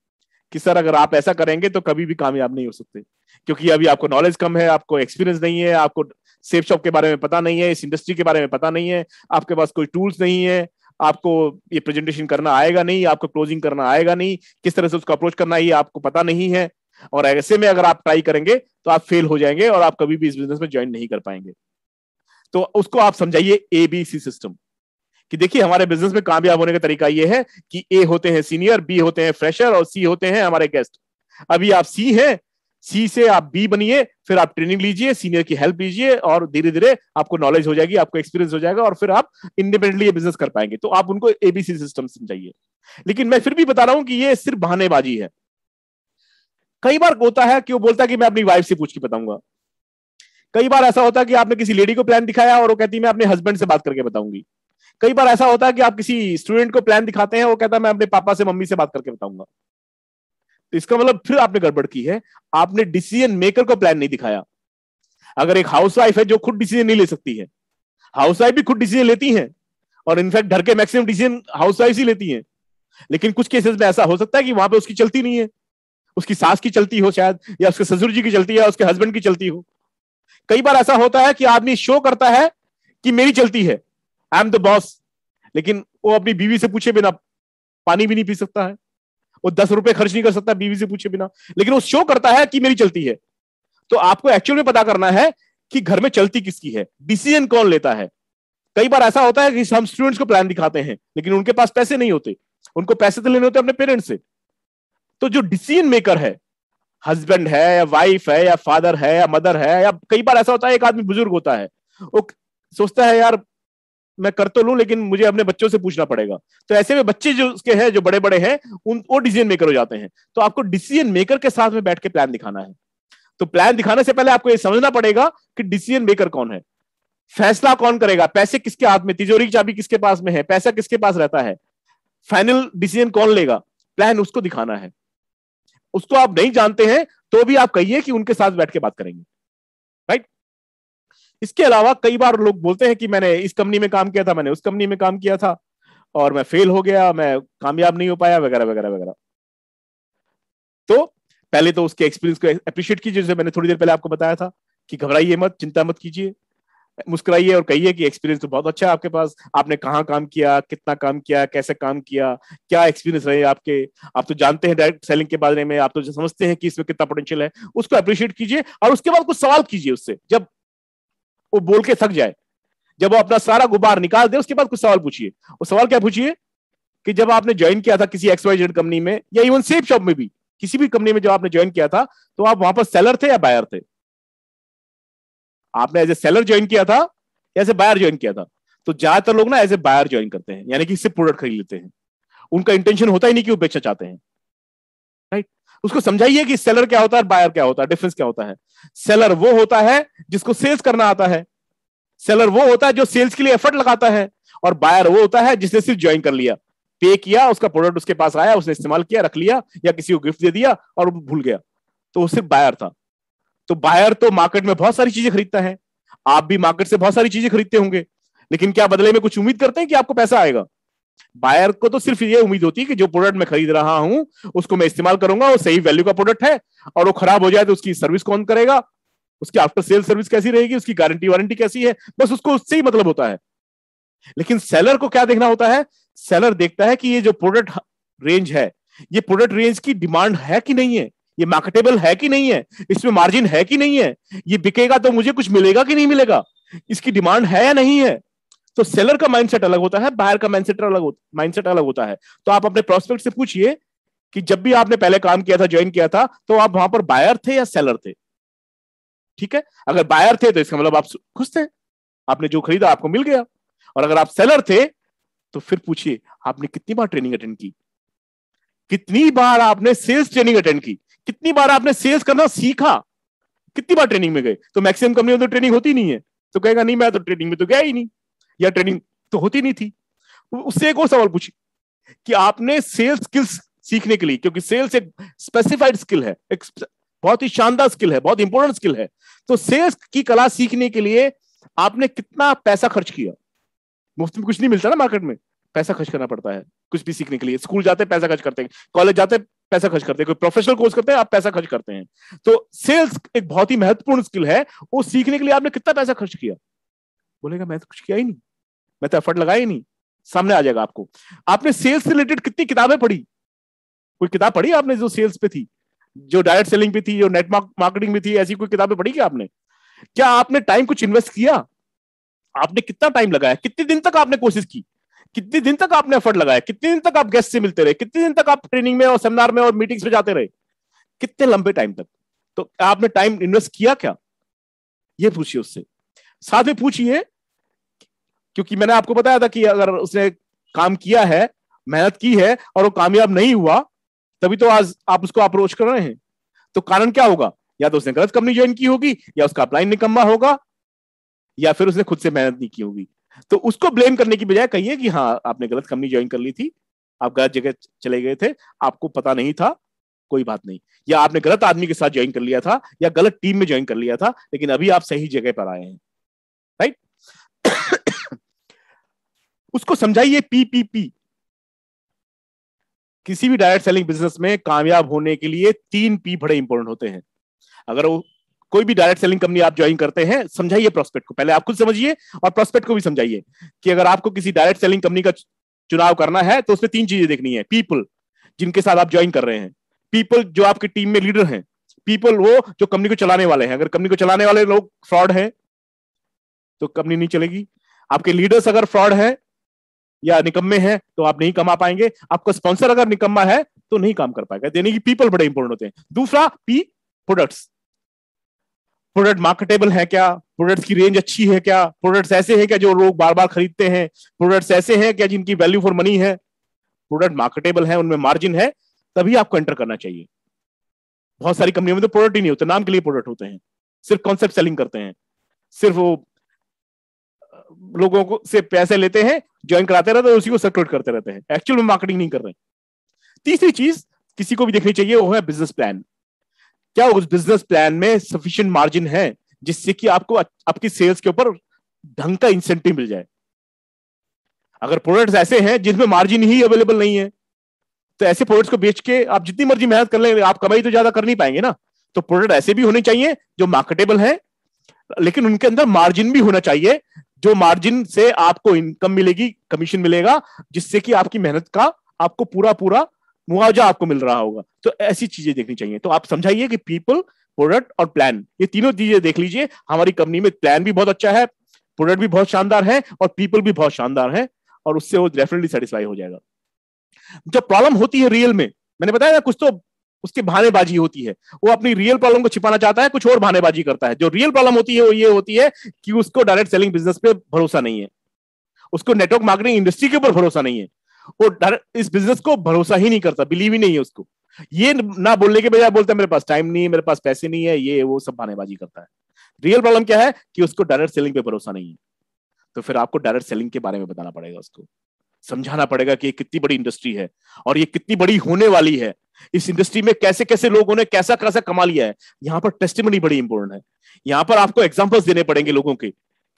कि सर, अगर आप ऐसा करेंगे तो कभी भी कामयाब नहीं हो सकते। क्योंकि अभी आपको नॉलेज कम है, आपको एक्सपीरियंस नहीं है, आपको सेफ़ शॉप के बारे में पता नहीं है, इस इंडस्ट्री के बारे में पता नहीं है, आपके पास कोई टूल्स नहीं है, आपको ये प्रेजेंटेशन करना आएगा नहीं, आपको क्लोजिंग करना आएगा नहीं, किस तरह से उसको अप्रोच करना है आपको पता नहीं है। और ऐसे में अगर आप ट्राई करेंगे तो आप फेल हो जाएँगे और आप कभी भी इस बिज़नेस में ज्वाइन नहीं कर पाएँगे। तो उसको आप समझाइए एबीसी सिस्टम कि देखिए, हमारे बिज़नेस में कामयाब होने का तरीका ये है कि ए होते हैं सीनियर बी होते हैं फ्रेशर और सी होते हैं हमारे गेस्ट अभी आप सी हैं सी से आप बी बनिए, फिर आप ट्रेनिंग लीजिए सीनियर की हेल्प लीजिए और धीरे धीरे आपको नॉलेज हो जाएगी, आपको एक्सपीरियंस हो जाएगा और फिर आप इंडिपेंडेंटली बिज़नेस कर पाएँगे। तो आप उनको एबीसी सिस्टम समझाइए। लेकिन मैं फिर भी बता रहा हूँ कि ये सिर्फ़ बहानेबाजी है। कई बार होता है कि वो बोलता है कि मैं अपनी वाइफ से पूछ के बताऊँगा। कई बार ऐसा होता है कि आपने किसी लेडी को प्लान दिखाया और वो कहती है, मैं अपने हस्बैंड से बात करके बताऊँगी। कई बार ऐसा होता है कि आप किसी स्टूडेंट को प्लान दिखाते हैं, वो कहता है, मैं अपने पापा से, मम्मी से बात करके बताऊँगा. तो इसका मतलब फिर आपने गड़बड़ की है। आपने डिसीज़न मेकर को प्लान नहीं दिखाया। अगर एक हाउस वाइफ है जो खुद डिसीज़न नहीं ले सकती है हाउस वाइफ भी खुद डिसीज़न लेती हैं और इनफैक्ट घर के मैक्सिमम डिसीज़न हाउस वाइफ ही लेती है। लेकिन कुछ केसेस में ऐसा हो सकता है कि वहाँ पे उसकी चलती नहीं है। उसकी सास की चलती हो शायद, या उसके ससुर जी की चलती है उसके हस्बैंड की चलती हो। कई बार ऐसा होता है कि आदमी शो करता है कि मेरी चलती है। आई एम द बॉस लेकिन वो अपनी बीवी से पूछे बिना पानी भी नहीं पी सकता है। वो दस रुपए खर्च नहीं कर सकता बीवी से पूछे बिना। लेकिन वो शो करता है कि मेरी चलती है। तो आपको एक्चुअल में पता करना है कि घर में चलती किसकी है। डिसीज़न कौन लेता है। कई बार ऐसा होता है कि हम स्टूडेंट्स को प्लान दिखाते हैं, लेकिन उनके पास पैसे नहीं होते। उनको पैसे तो लेने होते अपने पेरेंट्स से। तो जो डिसीज़न मेकर है हस्बैंड है या वाइफ है या फादर है या मदर है या कई बार ऐसा होता है, एक आदमी बुज़ुर्ग होता है। वो सोचता है, यार मैं कर तो लू, लेकिन मुझे अपने बच्चों से पूछना पड़ेगा। तो ऐसे में बच्चे जो उसके हैं, जो बड़े बड़े हैं, उन, वो डिसीज़न मेकर हो जाते हैं। तो आपको डिसीज़न मेकर के साथ में बैठ के प्लान दिखाना है। तो प्लान दिखाने से पहले आपको ये समझना पड़ेगा कि डिसीज़न मेकर कौन है। फैसला कौन करेगा? पैसे किसके हाथ में? तिजोरी की चाबी किसके पास में है? पैसा किसके पास रहता है? फाइनल डिसीज़न कौन लेगा? प्लान उसको दिखाना है। उसको आप नहीं जानते हैं तो भी आप कहिए कि उनके साथ बैठ के बात करेंगे। इसके अलावा कई बार लोग बोलते हैं कि मैंने इस कंपनी में काम किया था, मैंने उस कंपनी में काम किया था और मैं फेल हो गया, मैं कामयाब नहीं हो पाया, वगैरह वगैरह वगैरह। तो पहले तो उसके एक्सपीरियंस को अप्रिशिएट कीजिए, जैसे मैंने थोड़ी देर पहले आपको बताया था कि घबराइए मत, चिंता मत कीजिए, मुस्कुराइए और कहिए कि एक्सपीरियंस तो बहुत अच्छा है आपके पास, आपने कहाँ काम किया, कितना काम किया, कैसे काम किया, क्या एक्सपीरियंस रहे आपके? आप तो जानते हैं डायरेक्ट सेलिंग के बारे में, आप तो समझते हैं कि इसमें कितना पोटेंशियल है, उसको अप्रिशिएट कीजिए और उसके बाद कुछ सवाल कीजिए उससे। जब वो बोल के थक जाए। जब वो अपना सारा गुब्बार निकाल दे, उसके बाद कुछ सवाल पूछिए। वो सवाल क्या पूछिए? कि जब आपने ज्वाइन किया था किसी एक्स वाई जेड कंपनी में, या इवन सेफ़ शॉप में भी, किसी भी कंपनी में जब आपने ज्वाइन किया था तो आप वहाँ पर सेलर थे या बायर थे? आपने एज ए सेलर ज्वाइन किया था या एज ए बायर ज्वाइन किया था? तो ज़्यादातर लोग ना एज ए बायर ज्वाइन करते हैं, यानी कि इससे प्रोडक्ट खरीद लेते हैं। उनका इंटेंशन होता ही नहीं कि वो बेचना चाहते हैं। उसको समझाइए कि सेलर क्या होता है बायर क्या होता है डिफरेंस क्या होता है। सेलर वो होता है जिसको सेल्स करना आता है। सेलर वो होता है जो सेल्स के लिए एफर्ट लगाता है और बायर वो होता है जिसने सिर्फ़ ज्वाइन कर लिया। पे किया, उसका प्रोडक्ट उसके पास आया, उसने इस्तेमाल किया, रख लिया या किसी को गिफ्ट दे दिया और भूल गया। तो वो सिर्फ़ बायर था। तो बायर तो मार्केट में बहुत सारी चीज़ें खरीदता है। आप भी मार्केट से बहुत सारी चीज़ें खरीदते होंगे। लेकिन क्या बदले में कुछ उम्मीद करते हैं कि आपको पैसा आएगा? बायर को तो सिर्फ़ ये उम्मीद होती है कि जो प्रोडक्ट मैं खरीद रहा हूँ, उसको मैं इस्तेमाल करूँगा वो सही वैल्यू का प्रोडक्ट है, और वो खराब हो जाए तो उसकी सर्विस कौन करेगा? उसकी आफ्टर सेल सर्विस कैसी रहेगी? उसकी गारंटी वारंटी कैसी है? बस उसको उससे ही मतलब होता है। लेकिन सेलर को क्या देखना होता है? सेलर देखता है कि ये जो प्रोडक्ट रेंज है, ये प्रोडक्ट रेंज की डिमांड है कि नहीं है? ये मार्केटेबल है कि नहीं है? इसमें मार्जिन है कि नहीं है? ये बिकेगा तो मुझे कुछ मिलेगा कि नहीं मिलेगा? इसकी डिमांड है या नहीं है? तो सेलर का माइंडसेट अलग होता है बायर का माइंडसेट अलग होता माइंडसेट अलग होता है। तो आप अपने प्रोस्पेक्ट से पूछिए कि जब भी आपने पहले काम किया था ज्वाइन किया था तो आप वहाँ पर बायर थे या सेलर थे? ठीक है? अगर बायर थे तो इसका मतलब आप खुश थे। आपने जो खरीदा, आपको मिल गया। और अगर आप सेलर थे तो फिर पूछिए, आपने कितनी बार ट्रेनिंग अटेंड की? कितनी बार आपने सेल्स ट्रेनिंग अटेंड की? कितनी बार आपने सेल्स करना सीखा? कितनी बार ट्रेनिंग में गए? तो मैक्सिमम कंपनी में तो ट्रेनिंग होती नहीं है। तो कहेगा, नहीं, मैं तो ट्रेनिंग में तो गया ही नहीं। या ट्रेनिंग तो होती नहीं थी। उससे एक और सवाल पूछी कि आपने सेल्स स्किल्स सीखने के लिए, क्योंकि सेल्स एक स्पेसिफाइड स्किल है, एक बहुत ही शानदार स्किल है, बहुत इंपॉर्टेंट स्किल है तो सेल्स की कला सीखने के लिए आपने कितना पैसा खर्च किया? मुफ़्त में कुछ नहीं मिलता ना मार्केट में। पैसा खर्च करना पड़ता है, कुछ भी सीखने के लिए। स्कूल जाते हैं, पैसा खर्च करते हैं। कॉलेज जाते हैं, पैसा खर्च करते हैं। कोई प्रोफेशनल कोर्स करते हैं, आप पैसा खर्च करते हैं। तो सेल्स एक बहुत ही महत्वपूर्ण स्किल है, वो सीखने के लिए आपने कितना पैसा खर्च किया? बोलेगा, मैं तो कुछ किया ही नहीं। मैं तो एफर्ट लगाया ही नहीं। सामने आ जाएगा आपको। आपने सेल्स से रिलेटेड कितनी किताबें पढ़ी? कोई किताब पढ़ी आपने जो सेल्स पे थी? जो डायरेक्ट सेलिंग पे थी, जो नेट मार्केटिंग में थी, ऐसी कोई किताबें पढ़ी क्या आपने? क्या आपने टाइम कुछ इन्वेस्ट किया? आपने कितना टाइम लगाया? कितने दिन तक आपने कोशिश की? कितने दिन तक आपने एफर्ट लगाया? कितने दिन तक आप गेस्ट से मिलते रहे? कितने दिन तक आप ट्रेनिंग में और सेमिनार में और मीटिंग्स में जाते रहे? कितने लंबे टाइम तक? तो आपने टाइम इन्वेस्ट किया क्या? ये पूछिए उससे। साथ में पूछिए क्योंकि मैंने आपको बताया था कि अगर उसने काम किया है, मेहनत की है और वो कामयाब नहीं हुआ, तभी तो आज आप उसको अप्रोच कर रहे हैं। तो कारण क्या होगा? या तो उसने गलत कंपनी ज्वाइन की होगी, या उसका अपलाइन निकम्मा होगा, या फिर उसने खुद से मेहनत नहीं की होगी। तो उसको ब्लेम करने की बजाय कहिए कि हाँ आपने गलत कंपनी ज्वाइन कर ली थी, आप गलत जगह चले गए थे, आपको पता नहीं था, कोई बात नहीं। या आपने गलत आदमी के साथ ज्वाइन कर लिया था, या गलत टीम में ज्वाइन कर लिया था, लेकिन अभी आप सही जगह पर आए हैं। राइट उसको समझाइए पीपीपी किसी भी डायरेक्ट सेलिंग बिज़नेस में कामयाब होने के लिए तीन पी बड़े इंपॉर्टेंट होते हैं। अगर वो कोई भी डायरेक्ट सेलिंग कंपनी आप ज्वाइन करते हैं, समझाइए प्रोस्पेक्ट को। पहले आप खुद समझिए और प्रोस्पेक्ट को भी समझाइए कि अगर आपको किसी डायरेक्ट सेलिंग कंपनी का चुनाव करना है तो उसमें तीन चीज़ें देखनी है। पीपल जिनके साथ आप ज्वाइन कर रहे हैं। पीपल जो आपकी टीम में लीडर हैं। पीपल वो जो कंपनी को चलाने वाले हैं। अगर कंपनी को चलाने वाले लोग फ्रॉड हैं तो कंपनी नहीं चलेगी। आपके लीडर्स अगर फ्रॉड है या निकम्मे हैं तो आप नहीं कमा पाएँगे। आपका स्पॉन्सर अगर निकम्मा है तो नहीं काम कर पाएगा। देने की पीपल बड़े इंपॉर्टेंट होते हैं। दूसरा पी प्रोडक्ट्स प्रोडक्ट मार्केटेबल है क्या? प्रोडक्ट्स की रेंज अच्छी है क्या? प्रोडक्ट्स ऐसे हैं क्या जो लोग बार बार खरीदते हैं? प्रोडक्ट्स ऐसे हैं क्या जिनकी वैल्यू फॉर मनी है? प्रोडक्ट मार्केटेबल है, उनमें मार्जिन है, तभी आपको एंटर करना चाहिए। बहुत सारी कंपनियों में तो प्रोडक्ट ही नहीं होते, नाम के लिए प्रोडक्ट होते हैं। सिर्फ़ कॉन्सेप्ट सेलिंग करते हैं। सिर्फ़ वो लोगों को से पैसे लेते हैं ज्वाइन कराते रहते हैं, उसी को सर्कुलेट करते रहते हैं। एक्चुअल में मार्केटिंग नहीं कर रहे तीसरी चीज़ किसी को भी देखनी चाहिए, वो है बिज़नेस प्लान क्या उस बिज़नेस प्लान में सफिशियंट मार्जिन है, जिससे कि आपको आपकी सेल्स के ऊपर ढंग का इंसेंटिव मिल जाए? अगर प्रोडक्ट्स ऐसे हैं जिसमें मार्जिन ही अवेलेबल नहीं है तो ऐसे प्रोडक्ट्स को बेच के आप जितनी मर्ज़ी मेहनत कर लेंगे आप कमाई तो ज़्यादा कर नहीं पाएँगे ना। तो प्रोडक्ट ऐसे भी होने चाहिए, जो मार्केटेबल है, लेकिन उनके अंदर मार्जिन भी होना चाहिए जो मार्जिन से आपको इनकम मिलेगी कमीशन मिलेगा, जिससे कि आपकी मेहनत का आपको पूरा पूरा मुआवजा आपको मिल रहा होगा। तो ऐसी चीज़ें देखनी चाहिए। तो आप समझाइए कि पीपल प्रोडक्ट और प्लान ये तीनों चीज़ें देख लीजिए। हमारी कंपनी में प्लान भी बहुत अच्छा है प्रोडक्ट भी बहुत शानदार है और पीपल भी बहुत शानदार है और उससे वो डेफिनेटली सेटिस्फाई हो जाएगा। जब प्रॉब्लम होती है रियल में, मैंने बताया ना, कुछ तो उसकी बहानेबाजी होती है। वो अपनी रियल प्रॉब्लम को छिपाना चाहता है, कुछ और बहानेबाजी करता है। जो रियल प्रॉब्लम होती है, वो ये होती है कि उसको डायरेक्ट सेलिंग बिज़नेस पे भरोसा नहीं है। उसको नेटवर्क मार्केटिंग इंडस्ट्री के ऊपर भरोसा नहीं है। वो इस बिज़नेस को भरोसा ही नहीं करता बिलीव ही नहीं है उसको। ये ना बोलने के बजाय बोलता है, मेरे पास टाइम नहीं है, मेरे पास पैसे नहीं है, ये, वो सब बहानेबाजी करता है। रियल प्रॉब्लम क्या है? कि उसको डायरेक्ट सेलिंग पे भरोसा नहीं है। तो फिर आपको डायरेक्ट सेलिंग के बारे में बताना पड़ेगा उसको। समझाना पड़ेगा कि ये कितनी बड़ी इंडस्ट्री है और ये कितनी बड़ी होने वाली है। इस इंडस्ट्री में कैसे कैसे लोगों ने कैसा कैसा कमा लिया है? यहाँ पर टेस्टिमनी बड़ी इंपॉर्टेंट है। यहाँ पर आपको एग्जाम्पल्स देने पड़ेंगे लोगों के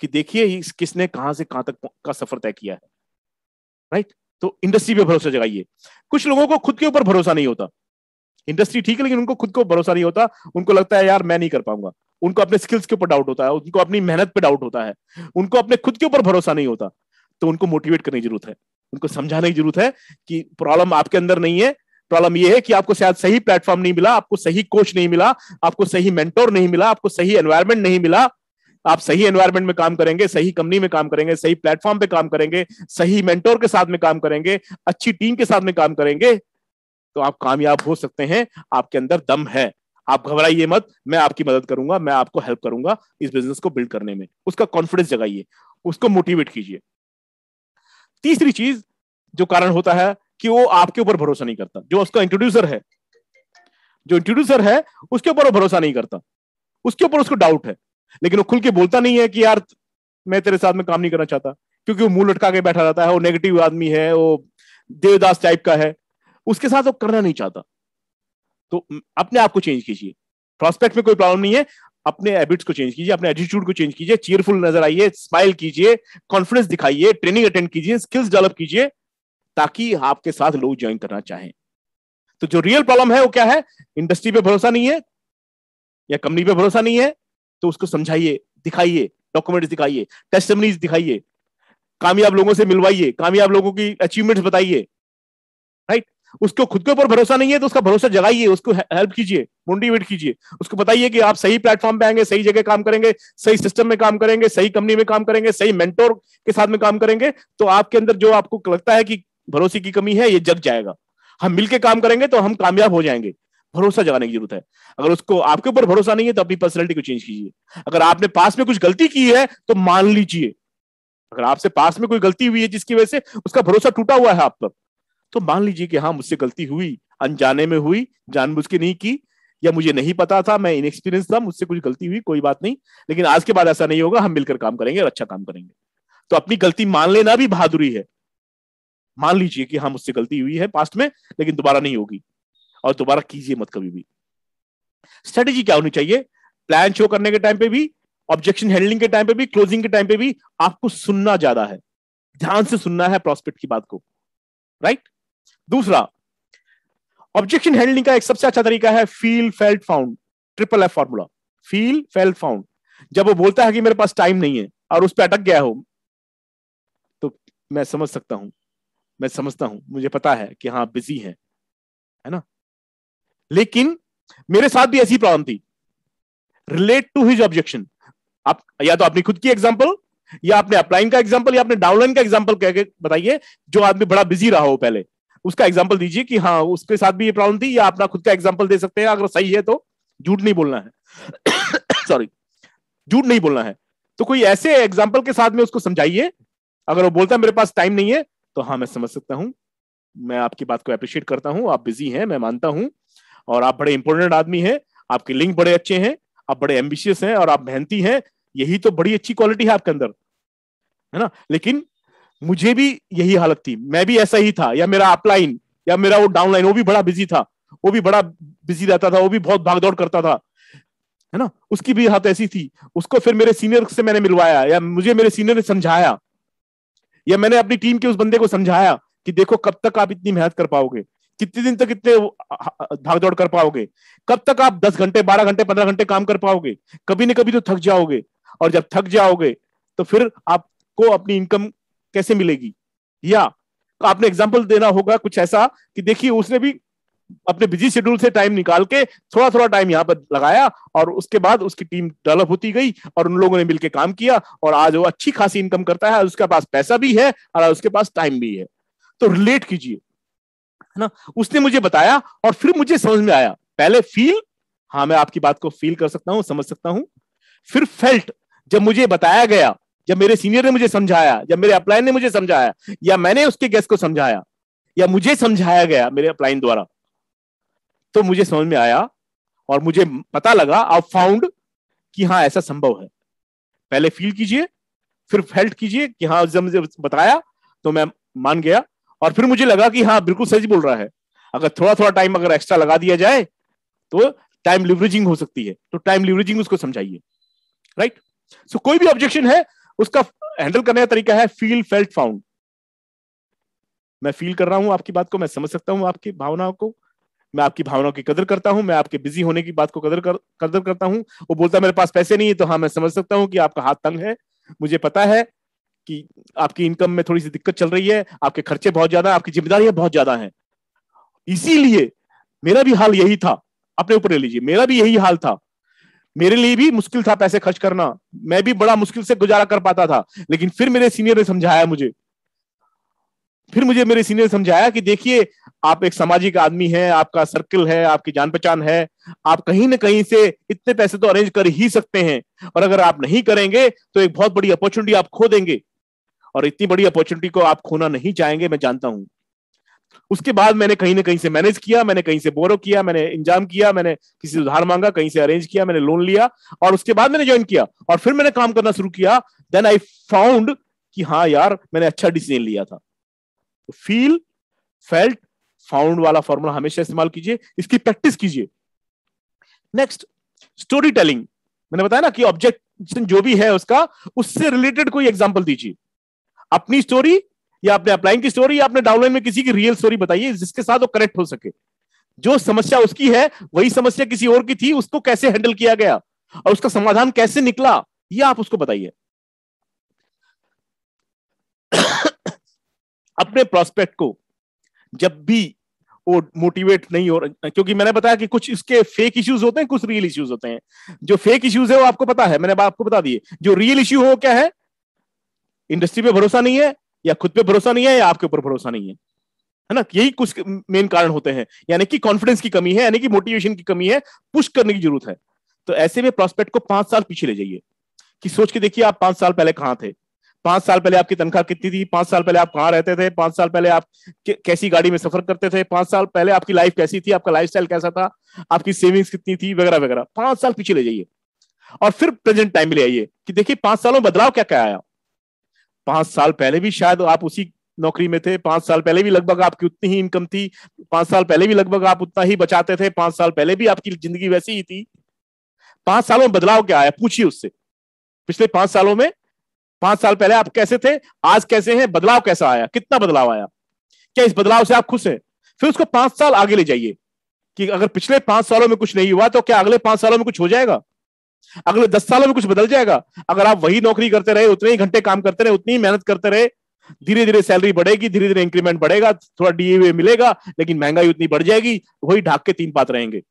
कि देखिए किसने कहाँ से कहाँ तक का सफ़र तय किया है। राइट तो इंडस्ट्री पे भरोसा जगाइए। कुछ लोगों को खुद के ऊपर भरोसा नहीं होता। इंडस्ट्री ठीक है, लेकिन उनको खुद को भरोसा नहीं होता। उनको लगता है, यार, मैं नहीं कर पाऊँगा। उनको अपने स्किल्स के ऊपर डाउट होता है। उनको अपनी मेहनत पे डाउट होता है। उनको अपने खुद के ऊपर भरोसा नहीं होता। तो उनको मोटिवेट करने की ज़रूरत है। उनको समझाने की ज़रूरत है कि प्रॉब्लम आपके अंदर नहीं है। प्रॉब्लम यह है कि आपको शायद सही प्लेटफॉर्म नहीं मिला, आपको सही कोच नहीं मिला, आपको सही मेंटोर नहीं मिला, आपको सही एनवायरमेंट नहीं मिला। आप सही एनवायरमेंट में काम करेंगे, सही कंपनी में काम करेंगे, सही प्लेटफॉर्म पे काम करेंगे, सही मेंटोर के साथ में काम करेंगे, अच्छी टीम के साथ में काम करेंगे तो आप कामयाब हो सकते हैं, आपके अंदर दम है। आप घबराइए मत, मैं आपकी मदद करूँगा, मैं आपको हेल्प करूँगा इस बिज़नेस को बिल्ड करने में। उसका कॉन्फिडेंस जगाइए, उसको मोटिवेट कीजिए। तीसरी चीज़ जो कारण होता है कि वो आपके ऊपर भरोसा नहीं करता, जो उसका इंट्रोड्यूसर है। जो इंट्रोड्यूसर है, उसके ऊपर वो भरोसा नहीं करता। उसके ऊपर उसको डाउट है। लेकिन वो खुल के बोलता नहीं है कि यार, मैं तेरे साथ में काम नहीं करना चाहता, क्योंकि वो मुँह लटका के बैठा रहता है, वो नेगेटिव आदमी है, वो देवदास टाइप का है। उसके साथ वो करना नहीं चाहता। तो अपने आप को चेंज कीजिए। प्रोस्पेक्ट में कोई प्रॉब्लम नहीं है, अपने हैबिट्स को चेंज कीजिए, अपने एटीट्यूड को चेंज कीजिए चीयरफुल नज़र आइए स्माइल कीजिए कॉन्फिडेंस दिखाइए ट्रेनिंग अटेंड कीजिए स्किल्स डेवलप कीजिए। ताकि आपके साथ लोग ज्वाइन करना चाहें। तो जो रियल प्रॉब्लम है वो क्या है? इंडस्ट्री पे भरोसा नहीं है, या कंपनी पे भरोसा नहीं है तो उसको समझाइए, दिखाइए डॉक्यूमेंट्स दिखाइए टेस्टमनीज दिखाइए, कामयाब लोगों से मिलवाइए, कामयाब लोगों की अचीवमेंट्स बताइए राइट उसको खुद के ऊपर भरोसा नहीं है तो उसका भरोसा जगाइए, उसको हेल्प कीजिए मोटिवेट कीजिए, उसको बताइए कि आप सही प्लेटफॉर्म पे आएँगे, सही जगह काम करेंगे, सही सिस्टम में काम करेंगे, सही कंपनी में काम करेंगे, सही मेंटोर के साथ में काम करेंगे तो आपके अंदर जो आपको लगता है कि भरोसे की कमी है, ये जग जाएगा। हम मिलकर काम करेंगे तो हम कामयाब हो जाएँगे। भरोसा जगाने की ज़रूरत है। अगर उसको आपके ऊपर भरोसा नहीं है तो अपनी पर्सनैलिटी को चेंज कीजिए। अगर आपने पास में कुछ गलती की है तो मान लीजिए। अगर आपसे पास में कोई गलती हुई है जिसकी वजह से उसका भरोसा टूटा हुआ है आप पर तो मान लीजिए कि हाँ मुझसे गलती हुई, अनजाने में हुई जानबूझ के नहीं की, या मुझे नहीं पता था, मैं इनएक्सपीरियंस था, मुझसे कुछ गलती हुई, कोई बात नहीं। लेकिन आज के बाद ऐसा नहीं होगा, हम मिलकर काम करेंगे और अच्छा काम करेंगे। तो अपनी गलती मान लेना भी बहादुरी है। मान लीजिए कि हाँ मुझसे गलती हुई है पास्ट में, लेकिन दोबारा नहीं होगी। और दोबारा कीजिए मत कभी भी। स्ट्रेटेजी क्या होनी चाहिए? प्लान शो करने के टाइम पे भी ऑब्जेक्शन हैंडलिंग के टाइम पे भी क्लोजिंग के टाइम पे भी आपको सुनना ज़्यादा है। ध्यान से सुनना है प्रोस्पेक्ट की बात को। राइट दूसरा ऑब्जेक्शन हैंडलिंग का एक सबसे अच्छा तरीका है feel felt found triple F formula feel felt found जब वो बोलता है कि मेरे पास टाइम नहीं है और उस पर अटक गया हो तो मैं समझ सकता हूँ। मैं समझता हूँ, मुझे पता है कि हाँ बिज़ी है है ना? लेकिन मेरे साथ भी ऐसी प्रॉब्लम थी। रिलेट टू हिज ऑब्जेक्शन आप, या तो अपनी खुद की एग्ज़ाम्पल या आपने अपलाइन का एग्ज़ाम्पल या आपने डाउनलाइन का एग्ज़ाम्पल कह के बताइए, जो आदमी बड़ा बिज़ी रहा हो पहले। उसका एग्ज़ाम्पल दीजिए कि हाँ उसके साथ भी ये प्रॉब्लम थी, या अपना खुद का एग्ज़ाम्पल दे सकते हैं। अगर सही है तो झूठ नहीं बोलना है। *coughs* सॉरी झूठ नहीं बोलना है। तो कोई ऐसे एग्ज़ाम्पल के साथ में उसको समझाइए। अगर वो बोलता है, मेरे पास टाइम नहीं है तो हाँ मैं समझ सकता हूँ। मैं आपकी बात को अप्रिशिएट करता हूँ। आप बिज़ी हैं, मैं मानता हूँ। और आप बड़े इंपॉर्टेंट आदमी हैं, आपके लिंक बड़े अच्छे हैं, आप बड़े एम्बिशियस हैं और आप मेहनती हैं। यही तो बड़ी अच्छी क्वालिटी है आपके अंदर, है ना? लेकिन मुझे भी यही हालत थी। मैं भी ऐसा ही था। या मेरा अपलाइन या मेरा वो डाउनलाइन वो भी बड़ा बिज़ी था। वो भी बड़ा बिज़ी रहता था, वो भी बहुत भागदौड़ करता था, है ना? उसकी भी हाथ ऐसी थी। उसको फिर मेरे सीनियर से मैंने मिलवाया, या मुझे मेरे सीनियर ने समझाया। या मैंने अपनी टीम के उस बंदे को समझाया कि देखो कब तक आप इतनी मेहनत कर पाओगे? कितने दिन तक इतने भाग दौड़ कर पाओगे? कब तक आप दस घंटे, बारह घंटे, पंद्रह घंटे काम कर पाओगे? कभी ना कभी तो थक जाओगे। और जब थक जाओगे तो फिर आपको अपनी इनकम कैसे मिलेगी? या आपने एग्ज़ाम्पल देना होगा कुछ ऐसा कि देखिए उसने भी अपने बिज़ी शेड्यूल से टाइम निकाल के थोड़ा थोड़ा टाइम यहाँ पर लगाया और उसके बाद उसकी टीम डेवलप होती गई और उन लोगों ने मिलकर काम किया और आज वो अच्छी खासी इनकम करता है उसके पास पैसा भी है और उसके पास टाइम भी है। तो रिलेट कीजिए, है ना? उसने मुझे बताया और फिर मुझे समझ में आया। पहले फील हाँ मैं आपकी बात को फील कर सकता हूँ, समझ सकता हूँ। फिर फेल्ट जब मुझे बताया गया, जब मेरे सीनियर ने मुझे समझाया, जब मेरे अपलाइन ने मुझे समझाया, या मैंने उसके गेस्ट को समझाया, या मुझे समझाया गया मेरे अपलाइन द्वारा तो मुझे समझ में आया और मुझे पता लगा आप फाउंड कि हाँ ऐसा संभव है। पहले फील कीजिए, फिर फेल्ट कीजिए कि हाँ जब मुझे बताया तो मैं मान गया और फिर मुझे लगा कि हाँ बिल्कुल सच बोल रहा है। अगर थोड़ा थोड़ा टाइम अगर एक्स्ट्रा लगा दिया जाए तो टाइम लिवरेजिंग हो सकती है। तो टाइम लिवरेजिंग उसको समझाइए। राइट सो कोई भी ऑब्जेक्शन है, उसका हैंडल करने का तरीका है फील फेल्ट फाउंड मैं फील कर रहा हूँ आपकी बात को, मैं समझ सकता हूँ आपकी भावनाओं को। मैं आपकी भावनाओं की कदर करता हूँ, मैं आपके बिज़ी होने की बात को कदर कर, कदर करता हूँ। वो बोलता मेरे पास पैसे नहीं है तो हाँ मैं समझ सकता हूँ कि आपका हाथ तंग है। मुझे पता है कि आपकी इनकम में थोड़ी सी दिक्कत चल रही है, आपके खर्चे बहुत ज़्यादा आपकी जिम्मेदारियाँ बहुत ज़्यादा हैं। इसीलिए मेरा भी हाल यही था। अपने ऊपर ले लीजिए, मेरा भी यही हाल था। मेरे लिए भी मुश्किल था पैसे खर्च करना। मैं भी बड़ा मुश्किल से गुजारा कर पाता था, लेकिन फिर मेरे सीनियर ने समझाया मुझे फिर मुझे मेरे सीनियर समझाया कि देखिए, आप एक सामाजिक आदमी हैं, आपका सर्कल है, आपकी जान पहचान है, आप कहीं ना कहीं से इतने पैसे तो अरेंज कर ही सकते हैं। और अगर आप नहीं करेंगे तो एक बहुत बड़ी अपॉर्चुनिटी आप खो देंगे। और इतनी बड़ी अपॉर्चुनिटी को आप खोना नहीं चाहेंगे, मैं जानता हूँ। उसके बाद मैंने कहीं ना कहीं से मैनेज किया, मैंने कहीं से बोरो किया, मैंने इंजाम किया, मैंने किसी से उधार मांगा, कहीं से अरेंज किया, मैंने लोन लिया, और उसके बाद मैंने ज्वाइन किया। और फिर मैंने काम करना शुरू किया। देन आई फाउंड कि हाँ यार, मैंने अच्छा डिसीज़न लिया था। फील फेल्ट फाउंड वाला फॉर्मूला हमेशा इस्तेमाल कीजिए, इसकी प्रैक्टिस कीजिए। नेक्स्ट स्टोरी टेलिंग मैंने बताया ना कि ऑब्जेक्ट जो भी है उसका, उससे रिलेटेड कोई एग्ज़ाम्पल दीजिए। अपनी स्टोरी या अपने अपलाइन की स्टोरी या अपने डाउनलाइन में किसी की रियल स्टोरी बताइए, जिसके साथ वो करेक्ट हो सके। जो समस्या उसकी है, वही समस्या किसी और की थी, उसको कैसे हैंडल किया गया? और उसका समाधान कैसे निकला? ये आप उसको बताइए। अपने प्रोस्पेक्ट को जब भी वो मोटिवेट नहीं हो रहा, क्योंकि मैंने बताया कि कुछ इसके फेक इश्यूज़ होते हैं, कुछ रियल इश्यूज़ होते हैं। जो फेक इश्यूज़ है, वो आपको पता है, मैंने आपको बता दिए जो रियल इश्यू हो, क्या है? इंडस्ट्री पे भरोसा नहीं है, या खुद पे भरोसा नहीं है, या आपके ऊपर भरोसा नहीं है। है ना? यही कुछ मेन कारण होते हैं। यानी कि कॉन्फिडेंस की कमी है, यानी कि मोटिवेशन की कमी है पुश करने की ज़रूरत है। तो ऐसे में प्रोस्पेक्ट को पाँच साल पीछे ले जाइए। कि सोच के देखिए, आप पाँच साल पहले कहाँ थे? पाँच साल पहले आपकी तनख्वाह कितनी थी? पाँच साल पहले आप कहाँ रहते थे? पाँच साल पहले आप कैसी गाड़ी में सफ़र करते थे? पाँच साल पहले आपकी लाइफ कैसी थी? आपका लाइफ कैसा था? आपकी सेविंग्स कितनी थी? वगैरह वगैरह। पाँच साल पीछे ले जाइए। और फिर प्रेजेंट टाइम में ले आइए कि देखिए पाँच सालों में बदलाव क्या क्या आया? पाँच साल पहले भी शायद आप उसी नौकरी में थे, पाँच साल पहले भी लगभग आपकी उतनी ही इनकम थी, पाँच साल पहले भी लगभग आप उतना ही बचाते थे, पाँच साल पहले भी आपकी ज़िंदगी वैसी ही थी। पाँच सालों में बदलाव क्या आया? पूछिए उससे। पिछले पाँच सालों में पाँच साल पहले आप कैसे थे? आज कैसे हैं? बदलाव कैसा आया? कितना बदलाव आया? क्या इस बदलाव से आप खुश हैं? फिर उसको पाँच साल आगे ले जाइए कि अगर पिछले पाँच सालों में कुछ नहीं हुआ तो क्या अगले पाँच सालों में कुछ हो जाएगा? अगले दस सालों में कुछ बदल जाएगा? अगर आप वही नौकरी करते रहे, उतने ही घंटे काम करते रहे, उतनी ही मेहनत करते रहे धीरे धीरे सैलरी बढ़ेगी धीरे धीरे इंक्रीमेंट बढ़ेगा, थोड़ा डीए मिलेगा, लेकिन महँगाई उतनी बढ़ जाएगी, वही ढाक के तीन पात रहेंगे।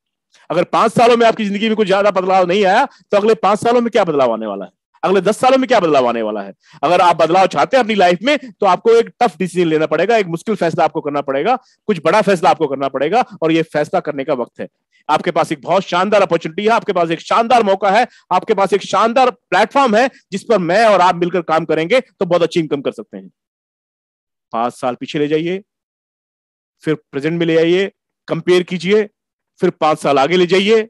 अगर पाँच सालों में आपकी ज़िंदगी में कुछ ज़्यादा बदलाव नहीं आया तो अगले पाँच सालों में क्या बदलाव आने वाला है? अगले दस सालों में क्या बदलाव आने वाला है? अगर आप बदलाव चाहते हैं अपनी लाइफ में तो आपको एक टफ डिसीज़न लेना पड़ेगा, एक मुश्किल फैसला आपको करना पड़ेगा, कुछ बड़ा फैसला आपको करना पड़ेगा, और ये फैसला करने का वक्त है। आपके पास एक बहुत शानदार अपॉर्चुनिटी है, आपके पास एक शानदार मौका है, आपके पास एक शानदार प्लेटफॉर्म है, जिस पर मैं और आप मिलकर काम करेंगे तो बहुत अच्छी इनकम कर सकते हैं। पाँच साल पीछे ले जाइए, फिर प्रेजेंट में ले आइए कंपेयर कीजिए, फिर पाँच साल आगे ले जाइए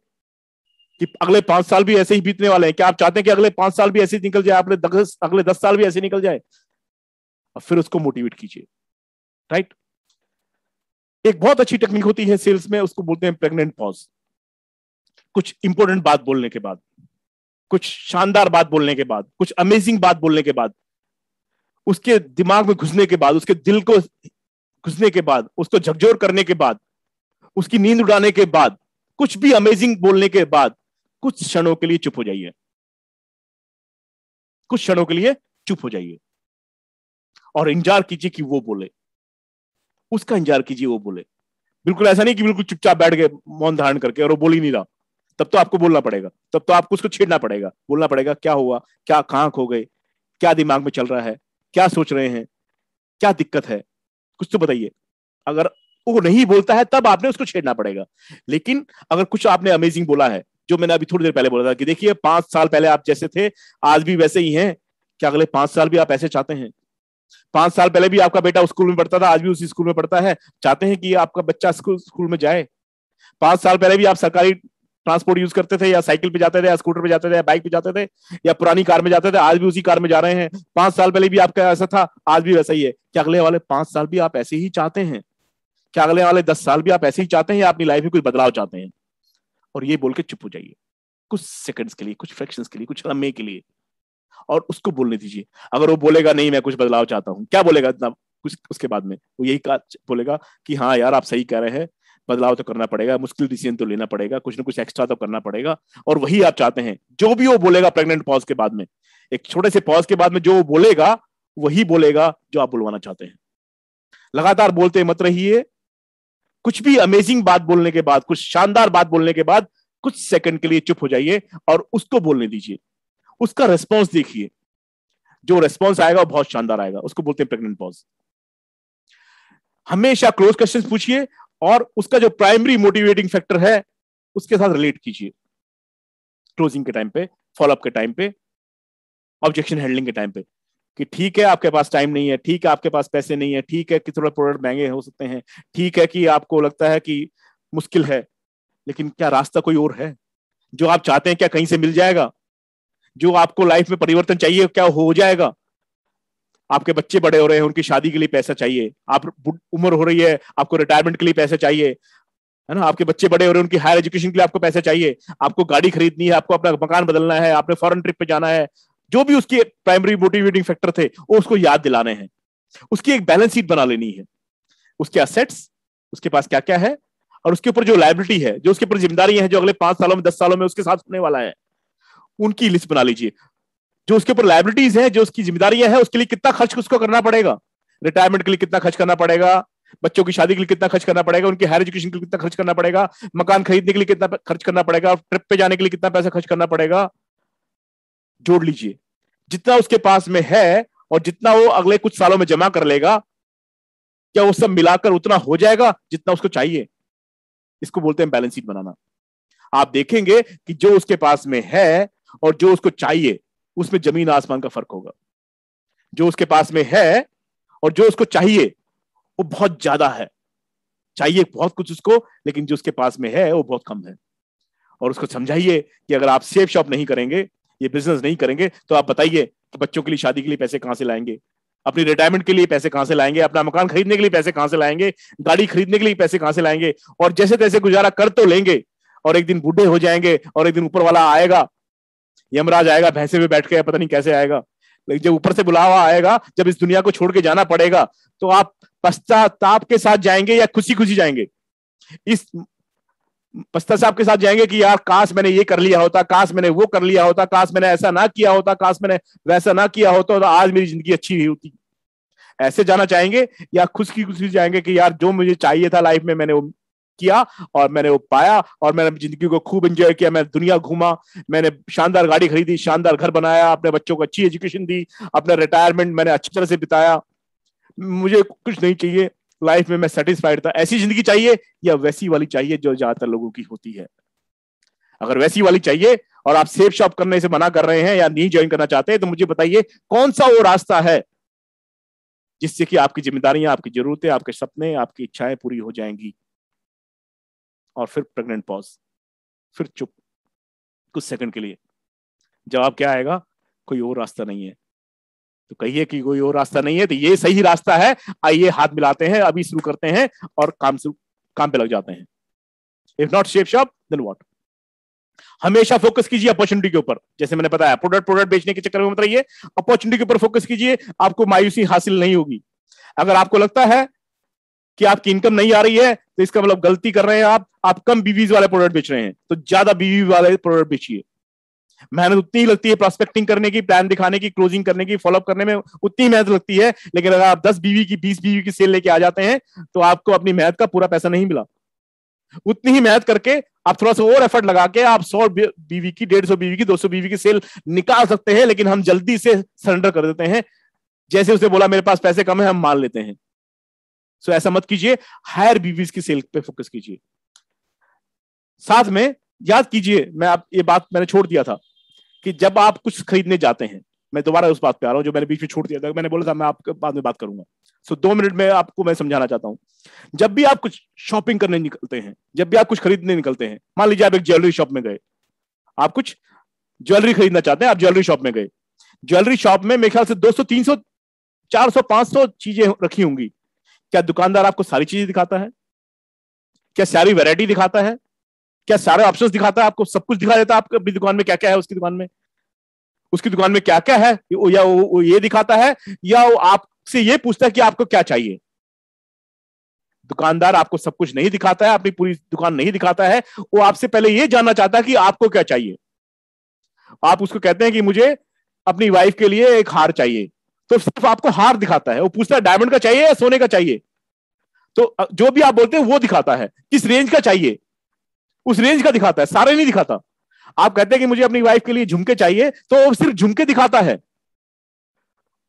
कि अगले पाँच साल भी ऐसे ही बीतने वाले हैं। क्या आप चाहते हैं कि अगले पाँच साल भी ऐसे ही निकल जाए? अगले दस अगले दस साल भी ऐसे निकल जाए? और फिर उसको मोटिवेट कीजिए। राइट एक बहुत अच्छी टेक्निक होती है सेल्स में, उसको बोलते हैं प्रेग्नेंट पॉज कुछ इंपॉर्टेंट बात बोलने के बाद, कुछ शानदार बात बोलने के बाद, कुछ अमेजिंग बात बोलने के बाद, उसके दिमाग में घुसने के बाद, उसके दिल को घुसने के बाद, उसको झकझोर करने के बाद, उसकी नींद उड़ाने के बाद, कुछ भी अमेजिंग बोलने के बाद कुछ क्षणों के लिए चुप हो जाइए। कुछ क्षणों के लिए चुप हो जाइए। और इंतज़ार कीजिए कि वो बोले। उसका इंतज़ार कीजिए, वो बोले। बिल्कुल ऐसा नहीं कि बिल्कुल चुपचाप बैठ गए, मौन धारण करके, और वो बोल ही नहीं रहा। तब तो आपको बोलना पड़ेगा। तब तो आपको उसको छेड़ना पड़ेगा। बोलना पड़ेगा, क्या हुआ? क्या कहाँ खो गए? क्या दिमाग में चल रहा है? क्या सोच रहे हैं? क्या दिक्कत है? कुछ तो बताइए। अगर वो नहीं बोलता है, तब आपने उसको छेड़ना पड़ेगा। लेकिन अगर कुछ आपने अमेजिंग बोला है जो मैंने अभी थोड़ी देर पहले बोला था कि देखिए, पाँच साल पहले आप जैसे थे, आज भी वैसे ही हैं। क्या अगले पाँच साल भी आप ऐसे चाहते हैं? पाँच साल पहले भी आपका बेटा स्कूल में पढ़ता था, आज भी उसी स्कूल में पढ़ता है। चाहते हैं कि आपका बच्चा स्कूल में जाए? पाँच साल पहले भी आप सरकारी ट्रांसपोर्ट यूज़ करते थे, या साइकिल पे जाते थे, या स्कूटर पे जाते थे, या बाइक पे जाते थे, या पुरानी कार में जाते थे, आज भी उसी कार में जा रहे हैं। पाँच साल पहले भी आपका ऐसा था, आज भी वैसा ही है। क्या अगले वाले पाँच साल भी आप ऐसे ही चाहते हैं? क्या अगले वाले दस साल भी आप ऐसे ही चाहते हैं, या अपनी लाइफ में कुछ बदलाव चाहते हैं? और ये बोल के चुप हो जाइए। कुछ सेकंड्स के लिए, कुछ फ्रैक्शन के लिए, कुछ लम्हे के लिए। और उसको बोलने दीजिए। अगर वो बोलेगा, नहीं, मैं कुछ बदलाव चाहता हूँ। क्या बोलेगा? इतना कुछ, उसके बाद में। वो यही बोलेगा कि हाँ यार, आप सही कह रहे हैं। बदलाव तो करना पड़ेगा, मुश्किल डिसीज़न तो लेना पड़ेगा, कुछ ना कुछ एक्स्ट्रा तो करना पड़ेगा। और वही आप चाहते हैं। जो भी वो बोलेगा प्रेग्नेंट पॉज के बाद में। एक छोटे से पॉज के बाद में जो वो बोलेगा, वही बोलेगा जो आप बुलवाना चाहते हैं। लगातार बोलते मत रहिए। कुछ भी अमेजिंग बात बोलने के बाद, कुछ शानदार बात बोलने के बाद, कुछ सेकंड के लिए चुप हो जाइए और उसको बोलने दीजिए। उसका रेस्पॉन्स देखिए। जो रेस्पॉन्स आएगा, वो बहुत शानदार आएगा। उसको बोलते हैं प्रेग्नेंट पॉज हमेशा क्लोज क्वेश्चन पूछिए और उसका जो प्राइमरी मोटिवेटिंग फैक्टर है, उसके साथ रिलेट कीजिए। क्लोजिंग के टाइम पे फॉलोअप के टाइम पे ऑब्जेक्शन हैंडलिंग के टाइम पे। कि ठीक है आपके पास टाइम नहीं है, ठीक है आपके पास पैसे नहीं है, ठीक है कि थोड़ा प्रोडक्ट महँगे हो सकते हैं, ठीक है कि आपको लगता है कि मुश्किल है, लेकिन क्या रास्ता कोई और है? जो आप चाहते हैं क्या कहीं से मिल जाएगा? जो आपको लाइफ में परिवर्तन चाहिए क्या हो जाएगा? आपके बच्चे बड़े हो रहे हैं, उनकी शादी के लिए पैसा चाहिए, आप उम्र हो रही है, आपको रिटायरमेंट के लिए पैसा चाहिए, है ना? आपके बच्चे बड़े हो रहे हैं, उनकी हायर एजुकेशन के लिए आपको पैसा चाहिए, आपको गाड़ी खरीदनी है, आपको अपना मकान बदलना है, आपने फॉरन ट्रिप पे जाना है जो भी उसके प्राइमरी मोटिवेटिंग फैक्टर थे, वो उसको याद दिलाने हैं। उसकी एक बैलेंस शीट बना लेनी है। उसके असेट्स उसके पास क्या क्या है और उसके ऊपर जो लाइबिलिटी है, जो उसके ऊपर ज़िम्मेदारी है, जो अगले पाँच सालों में, दस सालों में उसके साथ होने वाला है, उनकी लिस्ट बना लीजिए। जो उसके ऊपर लाइबिलिटीज है, जो उसकी जिम्मेदारियाँ है, उसके लिए कितना खर्च उसको करना पड़ेगा? रिटायरमेंट के लिए कितना खर्च करना पड़ेगा? बच्चों की शादी के लिए कितना खर्च करना पड़ेगा? उनकी हायर एजुकेशन के लिए कितना खर्च करना पड़ेगा? मकान खरीदने के लिए कितना खर्च करना पड़ेगा? ट्रिप पे जाने के लिए कितना पैसा खर्च करना पड़ेगा? जोड़ लीजिए। जितना उसके पास में है और जितना वो अगले कुछ सालों में जमा कर लेगा, क्या वो सब मिलाकर उतना हो जाएगा जितना उसको चाहिए? इसको बोलते हैं बैलेंस शीट बनाना। आप देखेंगे कि जो उसके पास में है और जो उसको चाहिए, उसमें ज़मीन आसमान का फ़र्क होगा। जो उसके पास में है और जो उसको चाहिए, वो बहुत ज़्यादा है। चाहिए बहुत कुछ उसको, लेकिन जो उसके पास में है, वो बहुत कम है। और उसको समझाइए कि अगर आप सेफ़ शॉप नहीं करेंगे ये बिज़नेस नहीं करेंगे तो आप बताइए कि बच्चों के लिए, शादी के लिए पैसे कहाँ से लाएँगे? अपनी रिटायरमेंट के लिए पैसे कहाँ से लाएँगे? अपना मकान खरीदने के लिए पैसे कहाँ से लाएँगे? गाड़ी खरीदने के लिए पैसे कहाँ से लाएँगे? और जैसे तैसे गुजारा कर तो लेंगे, और एक दिन बूढ़े हो जाएँगे, और एक दिन ऊपर वाला आएगा, यमराज आएगा, भैंसे में बैठ के, पता नहीं कैसे आएगा, लेकिन जब ऊपर से बुलावा आएगा, जब इस दुनिया को छोड़ के जाना पड़ेगा तो आप पश्चाताप के साथ जाएँगे या खुशी खुशी जाएँगे? इस पश्चाताप के साथ जाएँगे कि यार काश मैंने ये कर लिया होता, काश मैंने वो कर लिया होता, काश मैंने ऐसा ना किया होता, काश मैंने वैसा ना किया होता तो आज मेरी ज़िंदगी अच्छी नहीं होती। ऐसे जाना चाहेंगे या खुश की खुशी जाएँगे कि यार जो मुझे चाहिए था लाइफ में मैंने वो किया और मैंने वो पाया और मैंने ज़िंदगी को खूब एंजॉय किया, मैं दुनिया घूमा, मैंने शानदार गाड़ी खरीदी, शानदार घर बनाया, अपने बच्चों को अच्छी एजुकेशन दी, अपना रिटायरमेंट मैंने अच्छी तरह से बिताया। मुझे कुछ नहीं चाहिए। लाइफ में मैं सेटिस्फाइड था। ऐसी ज़िंदगी चाहिए या वैसी वाली चाहिए जो ज़्यादातर लोगों की होती है? अगर वैसी वाली चाहिए और आप सेफ़ शॉप करने से मना कर रहे हैं या नहीं ज्वाइन करना चाहते हैं तो मुझे बताइए कौन सा वो रास्ता है जिससे कि आपकी जिम्मेदारियाँ, आपकी जरूरतें, आपके सपने, आपकी इच्छाएँ पूरी हो जाएँगी? और फिर प्रेग्नेंट पॉज फिर चुप। कुछ सेकंड के लिए। जवाब क्या आएगा? कोई और रास्ता नहीं है। तो कहिए कि कोई और रास्ता नहीं है तो ये सही रास्ता है। आइए, हाथ मिलाते हैं, अभी शुरू करते हैं और काम शुरू, काम पे लग जाते हैं। If not shape shop then what हमेशा फोकस कीजिए अपॉर्चुनिटी के ऊपर। जैसे मैंने बताया प्रोडक्ट प्रोडक्ट बेचने के चक्कर में मत रहिए। अपॉर्चुनिटी के ऊपर फोकस कीजिए, आपको मायूसी हासिल नहीं होगी। अगर आपको लगता है कि आपकी इनकम नहीं आ रही है तो इसका मतलब गलती कर रहे हैं आप। आप कम बीवीज वाले प्रोडक्ट बेच रहे हैं तो ज़्यादा बीवी वाले प्रोडक्ट बेचिए। मेहनत उतनी ही लगती है प्रोस्पेक्टिंग करने की प्लान दिखाने की क्लोजिंग करने की फॉलोअप करने में उतनी मेहनत लगती है। लेकिन अगर आप दस बीवी की, बीस बीवी की सेल लेके आ जाते हैं तो आपको अपनी मेहनत का पूरा पैसा नहीं मिला। उतनी ही मेहनत करके आप थोड़ा सा और एफर्ट लगा के आप सौ बीवी की, डेढ़ सौ बीवी की, दो सौ बीवी की सेल निकाल सकते हैं, लेकिन हम जल्दी से सरेंडर कर देते हैं। जैसे उसने बोला, मेरे पास पैसे कम है, हम मान लेते हैं। सो ऐसा मत कीजिए हायर बीवीज की सेल पे फोकस कीजिए। साथ में, याद कीजिए, मैं आप, ये बात मैंने छोड़ दिया था। कि जब आप कुछ खरीदने जाते हैं, मैं दोबारा उस बात पे आ रहा हूँ जो मैंने बीच में छोड़ दिया था, मैंने बोला था, मैं आपके बाद में बात करूँगा। सो दो मिनट में आपको मैं समझाना चाहता हूँ। जब भी आप कुछ शॉपिंग करने निकलते हैं, जब भी आप कुछ खरीदने निकलते हैं, मान लीजिए आप एक ज्वेलरी शॉप में गए, आप कुछ ज्वेलरी खरीदना चाहते हैं, आप ज्वेलरी शॉप में गए। ज्वेलरी शॉप में मेरे ख्याल से 200 300 400 500 चीज़ें रखी होंगी। क्या दुकानदार आपको सारी चीज़ें दिखाता है? क्या सारी वैरायटी दिखाता है? क्या सारे ऑप्शंस दिखाता है आपको? सब कुछ दिखा देता है आपकी दुकान में क्या क्या है उसकी दुकान में? उसकी दुकान में क्या क्या है? या वो ये दिखाता है, या वो आपसे ये पूछता है कि आपको क्या चाहिए? दुकानदार आपको सब कुछ नहीं दिखाता है, अपनी पूरी दुकान नहीं दिखाता है, वो आपसे पहले ये जानना चाहता है कि आपको क्या चाहिए? आप उसको कहते हैं कि मुझे अपनी वाइफ के लिए एक हार चाहिए। तो सिर्फ़ आपको हार दिखाता है। वो पूछता है डायमंड का चाहिए या सोने का चाहिए? तो जो भी आप बोलते हैं वो दिखाता है। किस रेंज का चाहिए? उस रेंज का दिखाता है, सारे नहीं दिखाता। आप कहते हैं कि मुझे अपनी वाइफ के लिए झुमके चाहिए तो वो सिर्फ़ झुमके दिखाता है।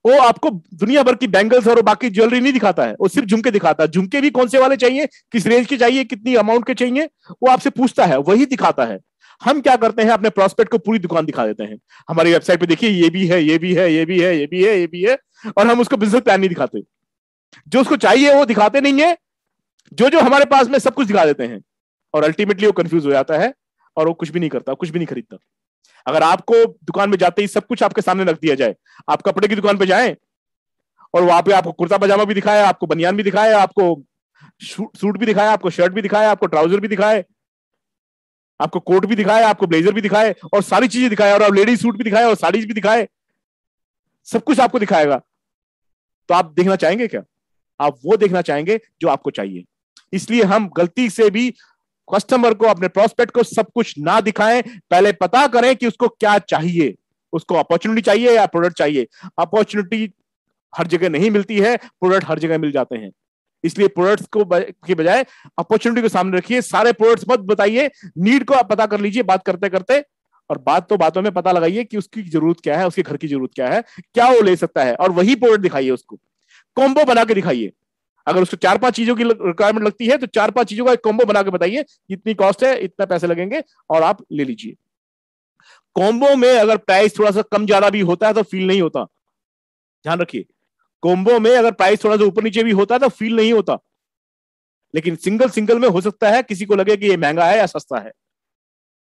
वो आपको दुनिया भर की बैंगल्स और बाकी ज्वेलरी नहीं दिखाता है, वो सिर्फ़ झुमके दिखाता है। झुमके भी कौन से वाले चाहिए? किस रेंज के चाहिए? कितनी अमाउंट के चाहिए? वो आपसे पूछता है, वही दिखाता है। हम क्या करते हैं? अपने प्रोस्पेक्ट को पूरी दुकान दिखा देते हैं। हमारी वेबसाइट पे देखिए, ये भी है, ये भी है, ये भी है, ये भी है, ये भी है, और हम उसको बिज़नेस प्लान नहीं दिखाते। जो उसको चाहिए, वो दिखाते नहीं है। जो जो हमारे पास में सब कुछ दिखा देते हैं। और अल्टीमेटली वो कंफ्यूज हो जाता है और वो कुछ भी नहीं करता, कुछ भी नहीं खरीदता। अगर आपको दुकान में जाते ही सब कुछ आपके सामने रख दिया जाए, आप कपड़े की दुकान पे जाए और वहाँ पे आपको कुर्ता पजामा भी दिखाया, आपको बनियान भी दिखाया, आपको सूट भी दिखाया, आपको शर्ट भी दिखाया, आपको ट्राउज़र भी दिखाए, आपको कोट भी दिखाए, आपको ब्लेजर भी दिखाए और सारी चीज़ें दिखाए और आप लेडीज़ सूट भी दिखाए और साड़ीज भी दिखाए, सब कुछ आपको दिखाएगा। तो आप देखना चाहेंगे क्या? आप वो देखना चाहेंगे जो आपको चाहिए। इसलिए हम गलती से भी कस्टमर को, अपने प्रोस्पेक्ट को सब कुछ ना दिखाएँ। पहले पता करें कि उसको क्या चाहिए। उसको अपॉर्चुनिटी चाहिए या प्रोडक्ट चाहिए। अपॉर्चुनिटी हर जगह नहीं मिलती है प्रोडक्ट हर जगह मिल जाते हैं। इसलिए प्रोडक्ट्स को के बजाय अपॉर्चुनिटी को सामने रखिए। सारे प्रोडक्ट्स मत बताइए। नीड को आप पता कर लीजिए बात करते करते। और बात तो बातों में पता लगाइए कि उसकी ज़रूरत क्या है, उसके घर की ज़रूरत क्या है। क्या वो ले सकता है? और वही प्रोडक्ट दिखाइए उसको। कॉम्बो बना के दिखाइए। अगर उसको चार पाँच चीज़ों की रिक्वायरमेंट लगती है तो चार पाँच चीज़ों का एक कॉम्बो बना के बताइए इतनी कॉस्ट है, इतना पैसे लगेंगे, और आप ले लीजिए। कॉम्बो में अगर प्राइस थोड़ा सा कम ज़्यादा भी होता है तो फील नहीं होता। ध्यान रखिए कॉम्बो में अगर प्राइस थोड़ा सा ऊपर नीचे भी होता है तो फील नहीं होता। लेकिन सिंगल सिंगल में हो सकता है, किसी को लगे कि ये महँगा है या सस्ता है।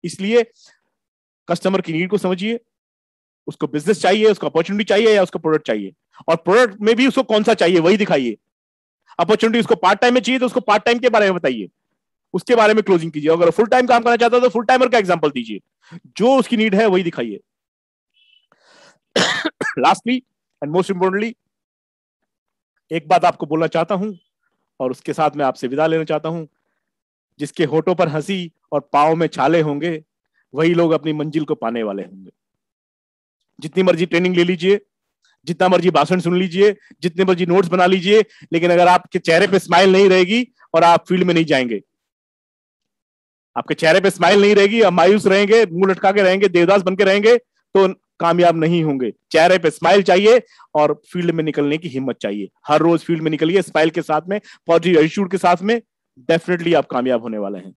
इसलिए कस्टमर की नीड को समझिए, उसको बिज़नेस चाहिए, उसको अपॉर्चुनिटी चाहिए या उसको प्रोडक्ट चाहिए। और प्रोडक्ट में भी उसको कौन सा चाहिए, वही दिखाइए। अपॉर्चुनिटी उसको पार्ट टाइम में चाहिए तो उसको पार्ट टाइम के बारे में बताइए। उसके बारे में क्लोजिंग कीजिए। अगर फुल टाइम काम करना चाहता है तो फुल टाइमर का एग्ज़ाम्पल दीजिए। जो उसकी नीड है, वही दिखाइए। लास्टली एंड मोस्ट इंपोर्टेंटली एक बात आपको बोलना चाहता हूँ, और उसके साथ मैं आपसे विदा लेना चाहता हूँ। जिसके होठों पर हँसी और पाओ में छाले होंगे, वही लोग अपनी मंजिल को पाने वाले होंगे। जितनी मर्ज़ी ट्रेनिंग ले लीजिए जितना मर्ज़ी भाषण सुन लीजिए, जितने मर्ज़ी नोट्स बना लीजिए, लेकिन अगर आपके चेहरे पे स्माइल नहीं रहेगी और आप फ़ील्ड में नहीं जाएँगे। आपके चेहरे पे स्माइल नहीं रहेगी, आप मायूस रहेंगे, मुँह लटका के रहेंगे, देवदास बन के रहेंगे तो कामयाब नहीं होंगे। चेहरे पे स्माइल चाहिए और फ़ील्ड में निकलने की हिम्मत चाहिए। हर रोज फ़ील्ड में निकलिए स्माइल के साथ में पॉजिटिव एटीट्यूड के साथ में डेफिनेटली आप कामयाब होने वाले हैं।